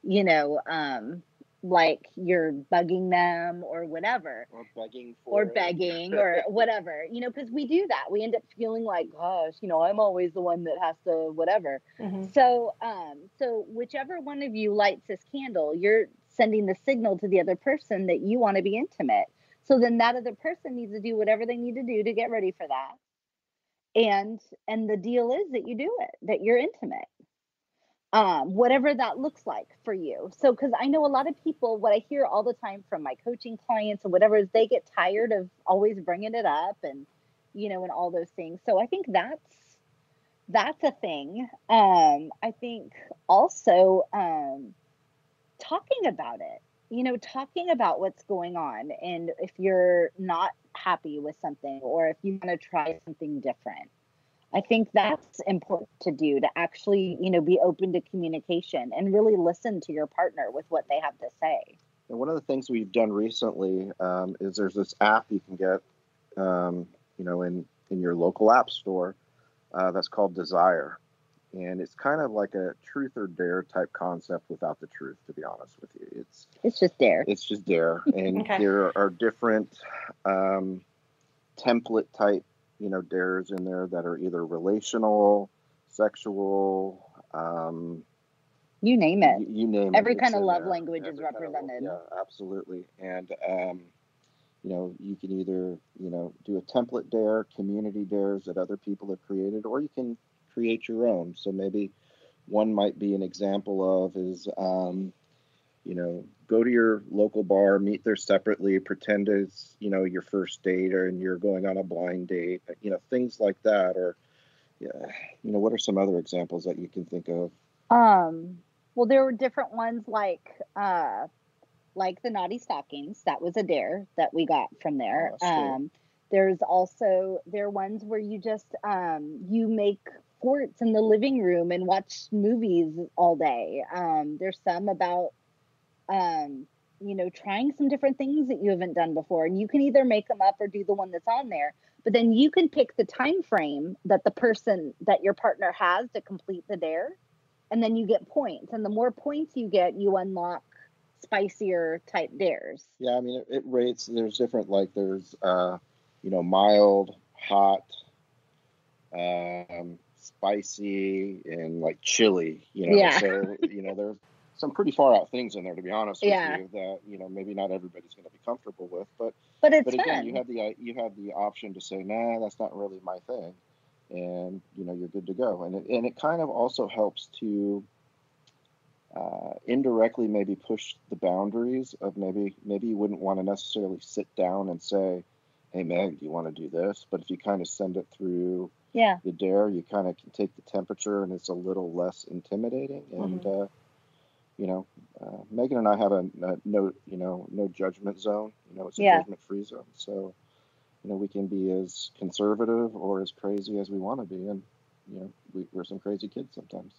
you know, um like you're bugging them or whatever Or begging for. or begging or whatever, you know, because we do that. We end up feeling like, gosh, you know, I'm always the one that has to whatever. Mhm. So, um, so whichever one of you lights this candle, you're sending the signal to the other person that you want to be intimate. So then that other person needs to do whatever they need to do to get ready for that. And and the deal is that you do it, that you're intimate. Um, whatever that looks like for you. So, because I know a lot of people, what I hear all the time from my coaching clients or whatever is they get tired of always bringing it up and, you know, and all those things. So I think that's that's a thing. Um, I think also um, talking about it, you know, talking about what's going on. And if you're not happy with something or if you want to try something different, I think that's important to do to actually, you know, be open to communication and really listen to your partner with what they have to say. And one of the things we've done recently um, is there's this app you can get, um, you know, in in your local app store uh, that's called Desire, and it's kind of like a truth or dare type concept without the truth. To be honest with you, it's It's just there. it's just dare, and Okay. there are different um, template type, you know, dares in there that are either relational, sexual. Um, You name it. y- you name it, Every it's kind of love there. language is Every kind of represented. yeah, absolutely. And um, you know, you can either you know do a template dare, community dares that other people have created, or you can create your own. So maybe one might be an example of is um, you know go to your local bar, meet there separately, pretend it's you know your first date, or and you're going on a blind date, you know things like that, or yeah, you know what are some other examples that you can think of? Um, well, there were different ones like uh, like the naughty stockings. That was a dare that we got from there. Oh, um, there's also there are ones where you just um, you make forts in the living room and watch movies all day. Um, there's some about um, you know trying some different things that you haven't done before, and you can either make them up or do the one that's on there. But then you can pick the time frame that the person that your partner has to complete the dare and then you get points and the more points you get you unlock spicier type dares Yeah, I mean, it, it rates. There's different, like there's, uh, you know, mild, hot, um, spicy, and like chili. You know, Yeah. so you know, there's some pretty far out things in there. To be honest with Yeah. you, that you know maybe not everybody's going to be comfortable with, but but it's but again, fun you have the uh, you have the option to say, nah, that's not really my thing. and you know you're good to go. And it, and it kind of also helps to uh, indirectly maybe push the boundaries of maybe maybe you wouldn't want to necessarily sit down and say, "Hey Meg, do you want to do this?" But if you kind of send it through yeah the dare, you kind of can take the temperature, and it's a little less intimidating. And Mhm. uh, you know, uh, Megan and I have a, a no you know no judgment zone. You know, it's a Yeah. judgment free zone. So you know we can be as conservative or as crazy as we want to be, and you know we, we're some crazy kids sometimes.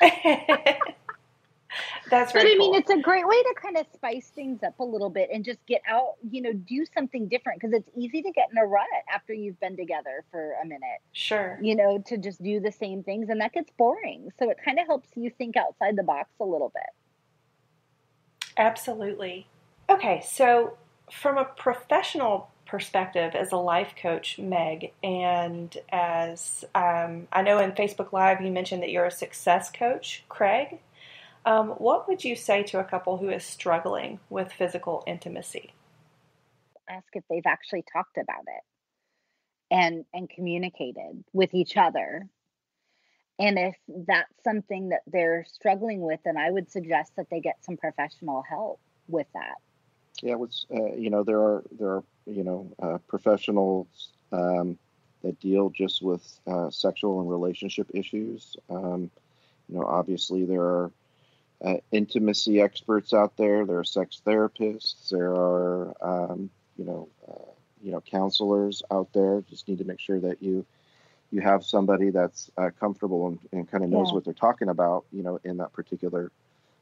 That's But I mean, cool. it's a great way to kind of spice things up a little bit and just get out, you know, do something different because it's easy to get in a rut after you've been together for a minute, Sure. you know, to just do the same things and that gets boring. So it kind of helps you think outside the box a little bit. Absolutely. Okay, so from a professional perspective, as a life coach, Meg, and as um, I know in Facebook Live you mentioned that you're a success coach, Craig. Um, what would you say to a couple who is struggling with physical intimacy? Ask if they've actually talked about it and and communicated with each other. And if that's something that they're struggling with, then I would suggest that they get some professional help with that. Yeah, what's uh, you know there are there are you know uh, professionals um, that deal just with uh, sexual and relationship issues. Um, you know, obviously there are uh, intimacy experts out there. There are sex therapists. There are um, you know uh, you know counselors out there. Just need to make sure that you you have somebody that's uh, comfortable and, and kind of knows Yeah. what they're talking about. You know, in that particular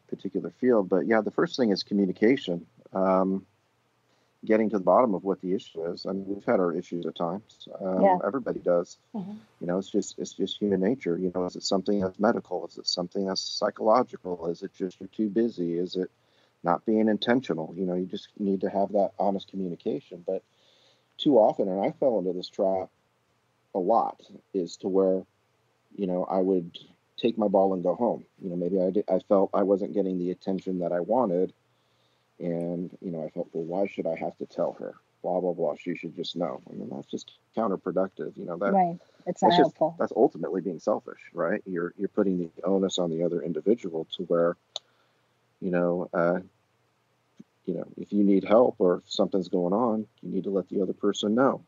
particular field. But yeah, the first thing is communication. Um, getting to the bottom of what the issue is. I mean, we've had our issues at times. Um, Yeah. Everybody does. Mhm. You know, it's just it's just human nature. You know, is it something that's medical? Is it something that's psychological? Is it just you're too busy? Is it not being intentional? You know, you just need to have that honest communication. But too often, and I fell into this trap a lot, is to where, you know, I would take my ball and go home. You know, maybe I did, I felt I wasn't getting the attention that I wanted, and you know, I felt, well, why should I have to tell her? Blah blah blah. She should just know. I mean, that's just counterproductive. You know, that right. It's that's just helpful. that's ultimately being selfish, right? You're you're putting the onus on the other individual to where, you know, uh, you know, if you need help or if something's going on, you need to let the other person know,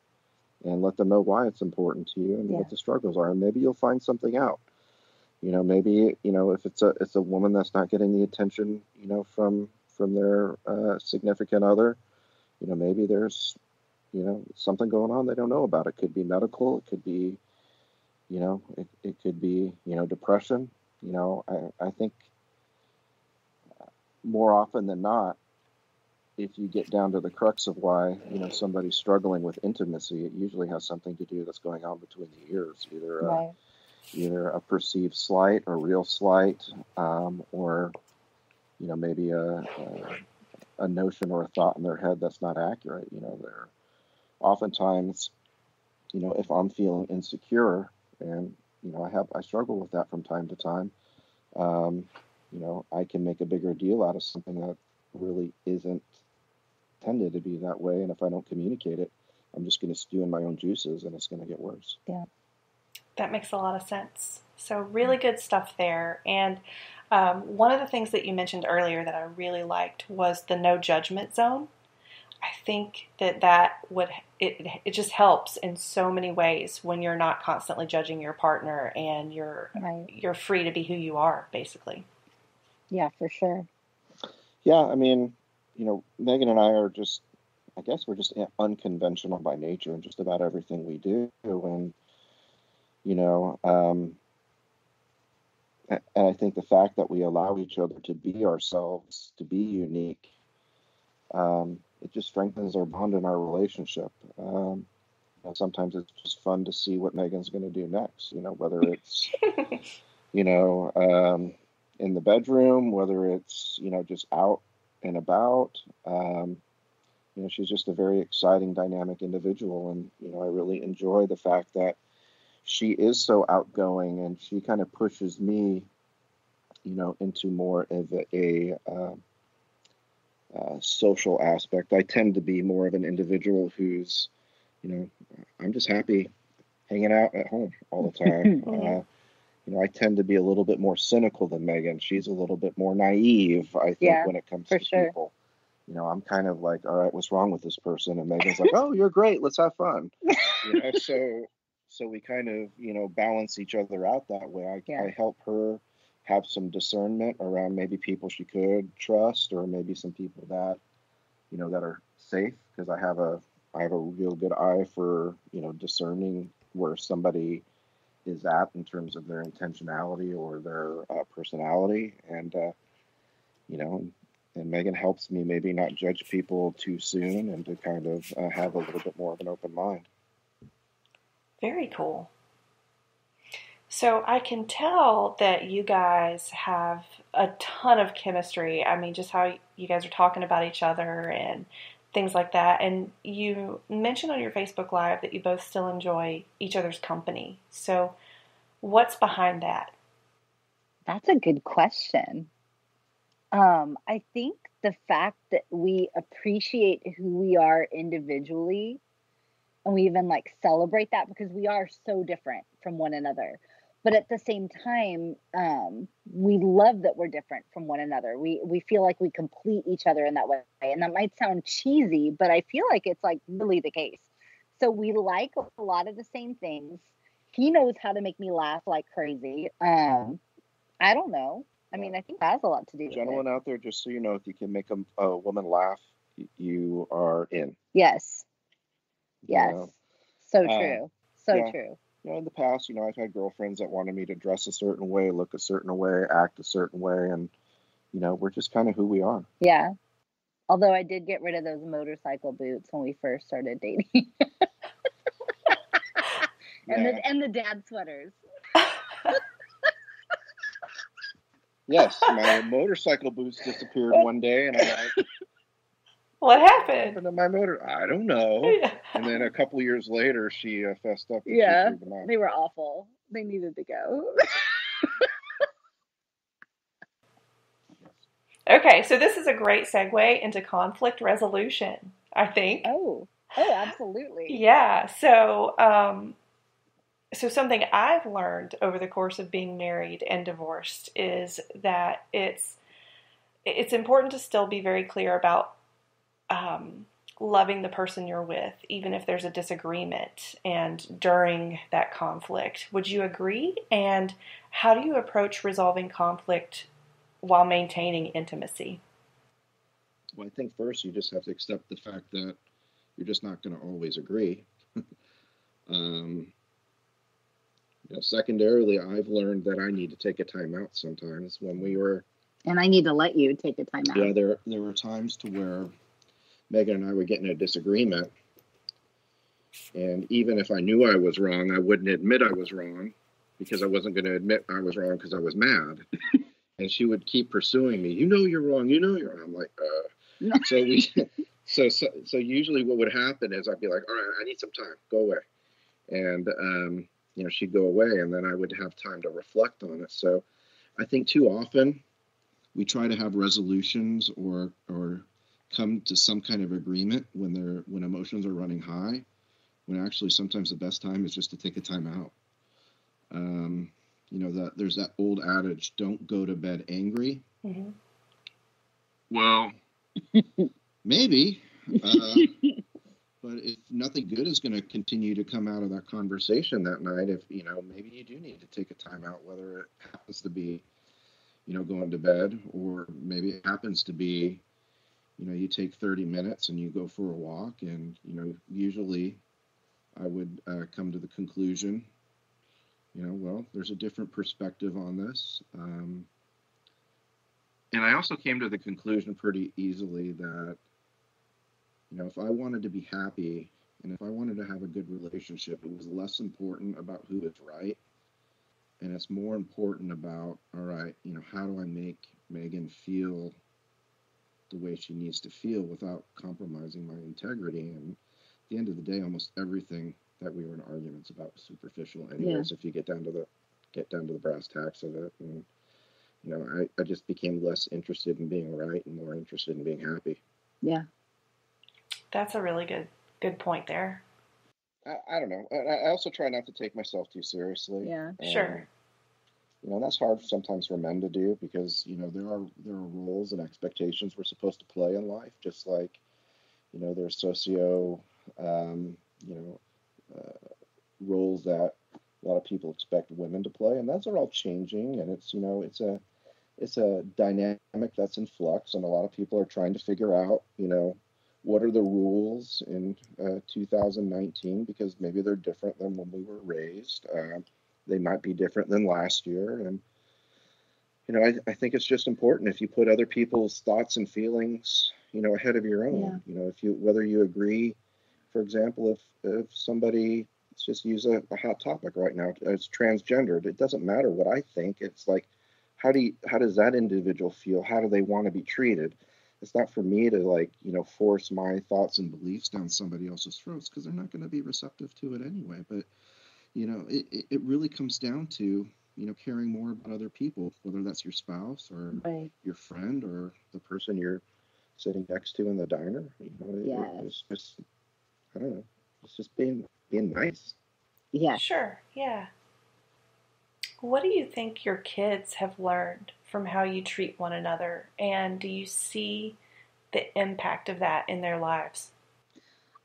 and let them know why it's important to you and Yeah. what the struggles are, and maybe you'll find something out. You know, maybe you know if it's a it's a woman that's not getting the attention, you know, from from their uh, significant other, you know, maybe there's you know something going on they don't know about. It could be medical, it could be you know it, it could be you know depression you know i, I think more often than not if you get down to the crux of why you know somebody's struggling with intimacy it usually has something to do that's going on between the ears either a, Right. either a perceived slight or real slight um, or you know maybe a, a a notion or a thought in their head that's not accurate you know they're oftentimes you know if i'm feeling insecure and you know i have i struggle with that from time to time um, you know i can make a bigger deal out of something that really isn't tended to be that way and if i don't communicate it i'm just going to stew in my own juices and it's going to get worse Yeah, That makes a lot of sense. So, really good stuff there. And um, one of the things that you mentioned earlier that I really liked was the no judgment zone. I think that that would it it just helps in so many ways when you're not constantly judging your partner and you're Right. you're free to be who you are, basically. Yeah, for sure. Yeah, I mean, you know, Megan and I are just, I guess we're just unconventional by nature in just about everything we do. And, you know, um, a- and I think the fact that we allow each other to be ourselves, to be unique, um, it just strengthens our bond in our relationship. Um, know, sometimes it's just fun to see what Megan's going to do next, you know, whether it's, you know, um, in the bedroom, whether it's, you know, just out and about. Um, you know, she's just a very exciting, dynamic individual. And, you know, I really enjoy the fact that she is so outgoing and she kind of pushes me, you know, into more of a, a um, uh, social aspect. I tend to be more of an individual who's, you know, I'm just happy hanging out at home all the time. uh, you know, I tend to be a little bit more cynical than Megan. She's a little bit more naive, I think, Yeah, when it comes to sure. people. You know, I'm kind of like, all right, what's wrong with this person? And Megan's like, oh, you're great. Let's have fun. You know, so so we kind of you know balance each other out that way. I, Yeah. I help her have some discernment around maybe people she could trust, or maybe some people that you know that are safe because I have a I have a real good eye for you know discerning where somebody is at in terms of their intentionality or their uh, personality, and uh, you know, and Megan helps me maybe not judge people too soon and to kind of uh, have a little bit more of an open mind. Very cool. So I can tell that you guys have a ton of chemistry. I mean, just how you guys are talking about each other and things like that. And you mentioned on your Facebook Live that you both still enjoy each other's company. So, what's behind that? That's a good question. Um, I think the fact that we appreciate who we are individually and we even like celebrate that because we are so different from one another. But at the same time, um, we love that we're different from one another. We we feel like we complete each other in that way. And that might sound cheesy, but I feel like it's like really the case. So we like a lot of the same things. He knows how to make me laugh like crazy. Um, I don't know. I mean, I think that has a lot to do with Gentlemen out there, just so you know, if you can make a, a woman laugh, you are in. Yes. You Yes. know. So Uh, true. So yeah. true. You know, in the past, you know, I've had girlfriends that wanted me to dress a certain way, look a certain way, act a certain way, and you know, we're just kind of who we are. Yeah. Although I did get rid of those motorcycle boots when we first started dating. and Yeah. the and the dad sweaters. Yes, my motorcycle boots disappeared one day, and I'm like, What "What happened? happened to my motor?" I don't know. And then a couple years later, she uh, fessed up. that Yeah. threw them. They were awful. They needed to go. Okay, so this is a great segue into conflict resolution, I think. oh. Oh, absolutely. Yeah. So, um, so something I've learned over the course of being married and divorced is that it's it's important to still be very clear about um, loving the person you're with, even if there's a disagreement and during that conflict. Would you agree? And how do you approach resolving conflict while maintaining intimacy? Well, I think first you just have to accept the fact that you're just not going to always agree. um, you know, secondarily, I've learned that I need to take a time out sometimes. When we were, And I need to let you take a time out. yeah, there there were times to where Megan and I would get in a disagreement, and even if I knew I was wrong, I wouldn't admit I was wrong because I wasn't going to admit I was wrong because I was mad. and she would keep pursuing me. You know you're wrong. You know you're. Wrong. I'm like, uh. No. So we, so, so so usually what would happen is I'd be like, all right, I need some time. Go away, and um, you know she'd go away, and then I would have time to reflect on it. So I think too often we try to have resolutions or or come to some kind of agreement when they're when emotions are running high when actually sometimes the best time is just to take a time out um, you know that there's that old adage don't go to bed angry Mm-hmm. well maybe uh, but if nothing good is going to continue to come out of that conversation that night if you know maybe you do need to take a time out whether it happens to be you know going to bed or maybe it happens to be you know you take 30 minutes and you go for a walk and you know usually i would uh, come to the conclusion you know well there's a different perspective on this um, and i also came to the conclusion pretty easily that you know if i wanted to be happy and if i wanted to have a good relationship it was less important about who is right and it's more important about all right you know how do i make megan feel the way she needs to feel without compromising my integrity and at the end of the day almost everything that we were in arguments about was superficial anyways if you get down to the get down to the brass tacks of it and you know I, I just became less interested in being right and more interested in being happy Yeah. That's a really good good point there. I, I don't know. I, I, also try not to take myself too seriously. Yeah. Um, Sure. You know, that's hard sometimes for men to do because you know there are there are roles and expectations we're supposed to play in life, just like you know there's socio um, you know uh, roles that a lot of people expect women to play, and those are all changing, and it's you know it's a it's a dynamic that's in flux, and a lot of people are trying to figure out you know what are the rules in uh, 2019 because maybe they're different than when we were raised. Uh, they might be different than last year, and you know I, I think it's just important if you put other people's thoughts and feelings you know ahead of your own. Yeah. You know if you whether you agree, for example, if if somebody let's just use a, a hot topic right now. It's transgendered. It doesn't matter what I think. It's like, how do you, how does that individual feel? How do they want to be treated? It's not for me to like, you know, force my thoughts and beliefs down somebody else's throats because they're not going to be receptive to it anyway. But, you know, it, it, it really comes down to, you know, caring more about other people, whether that's your spouse or Right. your friend or the person you're sitting next to in the diner. You know, it- it's just, I don't know, it's just being being nice. Yeah. Sure, yeah. What do you think your kids have learned from how you treat one another? And do you see the impact of that in their lives?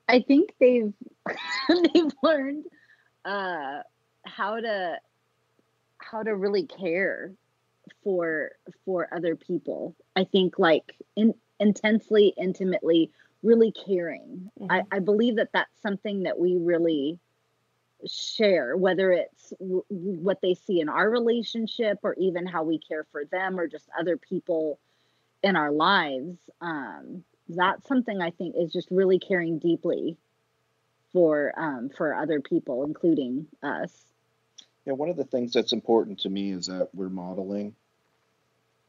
I think they've they've learned uh, how to how to really care for for other people. I think like in, intensely, intimately, really caring. I, Mhm. I believe that that's something that we really share, whether it's w- what they see in our relationship or even how we care for them or just other people in our lives. Um, that's something I think is just really caring deeply for um, for other people, including us. Yeah, one of the things that's important to me is that we're modeling,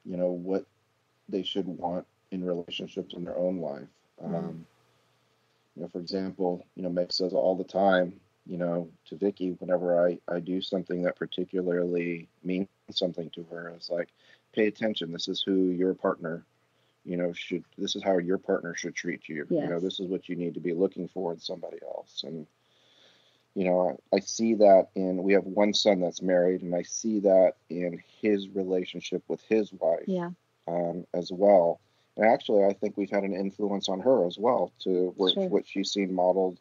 you know, what they should want in relationships in their own life. Mhm. Um, you know, for example, you know, Meg says all the time, you know, to Vicky, whenever I, I do something that particularly means something to her, it's like, pay attention. This is who your partner, you know, should, this is how your partner should treat you. You know, this is what you need to be looking for in somebody else. And, you know, I, I see that in, we have one son that's married, and I see that in his relationship with his wife Yeah, um, as well. And actually, I think we've had an influence on her as well to what, Sure. what she's seen modeled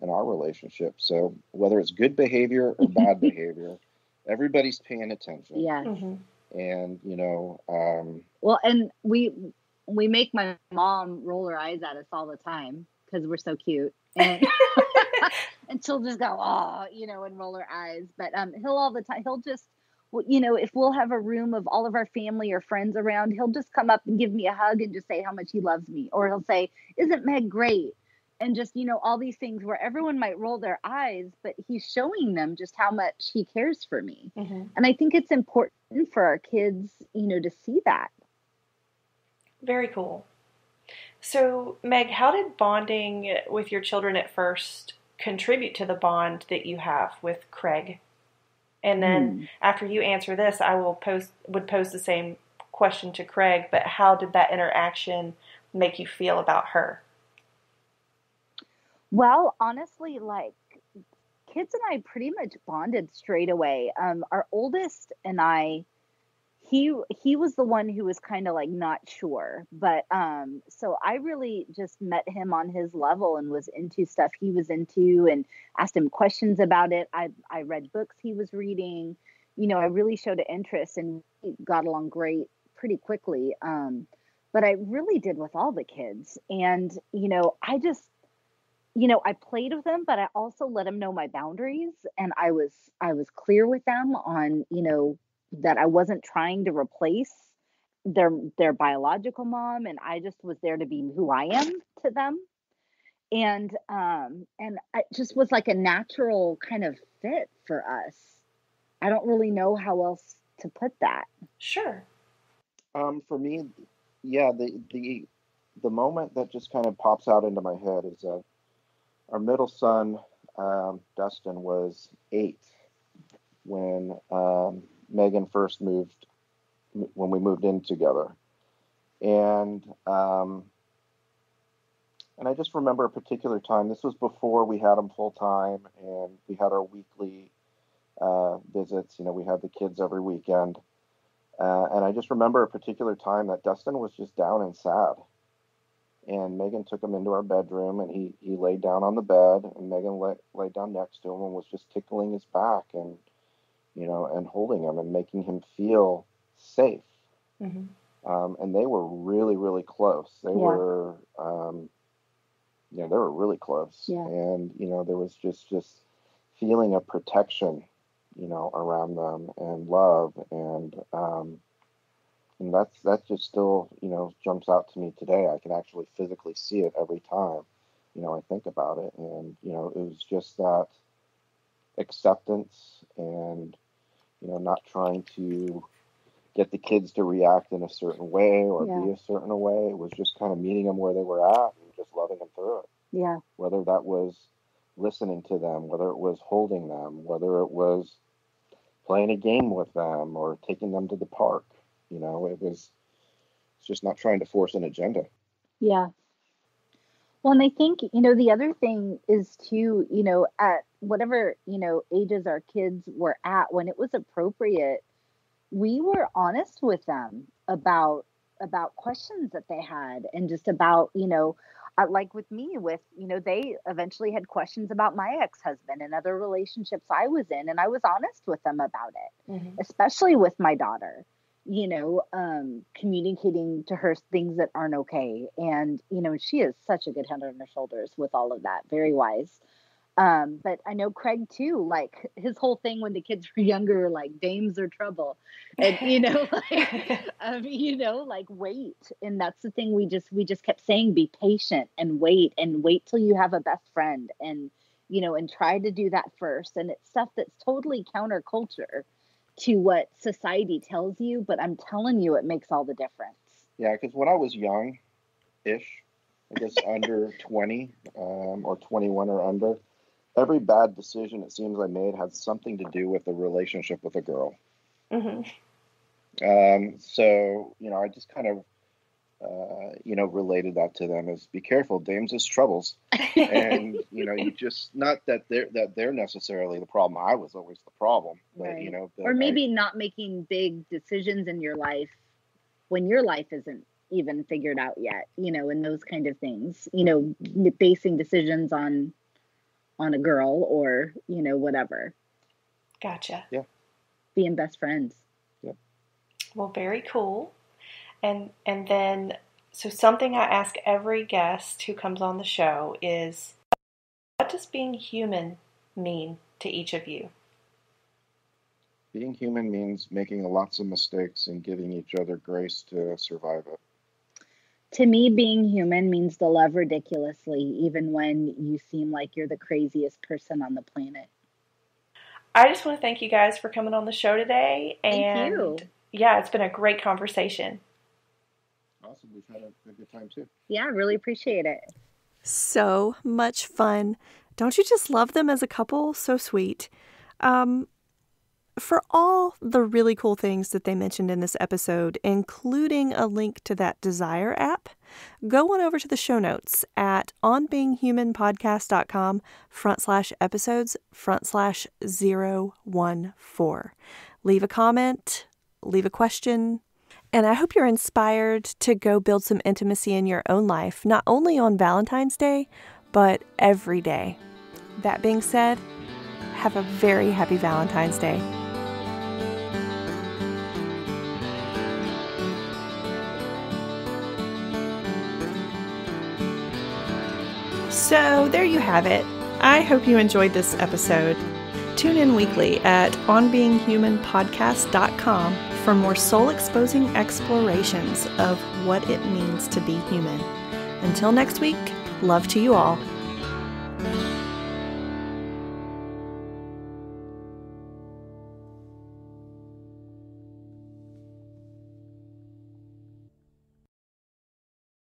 in our relationship. So whether it's good behavior or bad behavior, everybody's paying attention. yeah. hmm And you know, um, Well, and we we make my mom roll her eyes at us all the time because we're so cute, and and she'll just go oh, you know, and roll her eyes. But um, he'll all the time. He'll just, you know, if we'll have a room of all of our family or friends around, he'll just come up and give me a hug and just say how much he loves me, or he'll say, "Isn't Meg great?" And just you know all these things where everyone might roll their eyes, but he's showing them just how much he cares for me. hmm And I think it's important for our kids, you know, to see that. Very cool. So, Meg, how did bonding with your children at first contribute to the bond that you have with Craig? And then Hmm. after you answer this, I will post would pose the same question to Craig, but how did that interaction make you feel about her? Well, honestly, like kids and I pretty much bonded straight away. Um, our oldest and I, he he was the one who was kind of like not sure, but um, so I really just met him on his level and was into stuff he was into and asked him questions about it. I I read books he was reading. You know, I really showed an interest and got along great pretty quickly. Um, but I really did with all the kids, and you know, I just you know i played with them but i also let them know my boundaries and i was i was clear with them on you know that i wasn't trying to replace their their biological mom and i just was there to be who i am to them. And um and it just was like a natural kind of fit for us. I don't really know how else to put that. Sure. um, for me, yeah, the the the moment that just kind of pops out into my head is that our middle son, um, Dustin, was eight when um, Megan first moved when we moved in together, and um, and I just remember a particular time. This was before we had them full time, and we had our weekly uh, visits. You know, we had the kids every weekend, uh, and I just remember a particular time that Dustin was just down and sad. And Megan took him into our bedroom, and he he laid down on the bed, and Megan lay, laid down next to him and was just tickling his back and you know and holding him and making him feel safe. Mm-hmm. Um, and they were really really close. They yeah. were. Um, you know, they were really close. Yeah. And, you know, there was just just feeling of protection, you know, around them and love and um and that's that just still, you know, jumps out to me today. I can actually physically see it every time, you know, I think about it. And, you know, it was just that acceptance and, you know, not trying to get the kids to react in a certain way or yeah. be a certain way. It was just kind of meeting them where they were at and just loving them through it. Yeah. Whether that was listening to them, whether it was holding them, whether it was playing a game with them or taking them to the park. You know, it was it's just not trying to force an agenda. Yeah. Well, and I think, you know, the other thing is too, you know, at whatever, you know, ages our kids were at, when it was appropriate, we were honest with them about about questions that they had and just about, you know, uh, like with me with you know they eventually had questions about my ex-husband and other relationships i was in and i was honest with them about it mm-hmm. especially with my daughter you know um communicating to her things that aren't okay and you know she is such a good head on her shoulders with all of that very wise um, but I know Craig too, like his whole thing when the kids were younger, like dames are trouble. And you know, like um, you know, like wait. And that's the thing we just we just kept saying, be patient and wait and wait till you have a best friend and you know, and try to do that first. And it's stuff that's totally counterculture to what society tells you, but I'm telling you it makes all the difference. Yeah, because when I was young ish, I guess under 20 um, or 21 or under, every bad decision it seems I made had something to do with a relationship with a girl. Mm-hmm. Um, so you know, I just kind of uh, you know related that to them as be careful, dames is troubles, and you know, you just not that they're that they're necessarily the problem. I was always the problem, but right. you know, or maybe I, not making big decisions in your life when your life isn't even figured out yet. You know, and those kind of things. You know, basing decisions on on a girl or you know whatever. Gotcha. Yeah. Being best friends. Yeah well very cool. And and then so something i ask every guest who comes on the show is what does being human mean to each of you? Being human means making lots of mistakes and giving each other grace to survive it to me, being human means to love ridiculously, even when you seem like you're the craziest person on the planet. I just want to thank you guys for coming on the show today. And thank you. yeah, it's been a great conversation. Awesome. We've had a, a good time too. Yeah, really appreciate it. So much fun. Don't you just love them as a couple? So sweet. Um, for all the really cool things that they mentioned in this episode, including a link to that Desire app, go on over to the show notes at onbeinghumanpodcast.com front slash episodes front slash 014. Leave a comment, leave a question, and I hope you're inspired to go build some intimacy in your own life, not only on Valentine's Day, but every day. That being said, have a very happy Valentine's Day. So there you have it. I hope you enjoyed this episode. Tune in weekly at onbeinghumanpodcast.com for more soul exposing explorations of what it means to be human. Until next week, love to you all.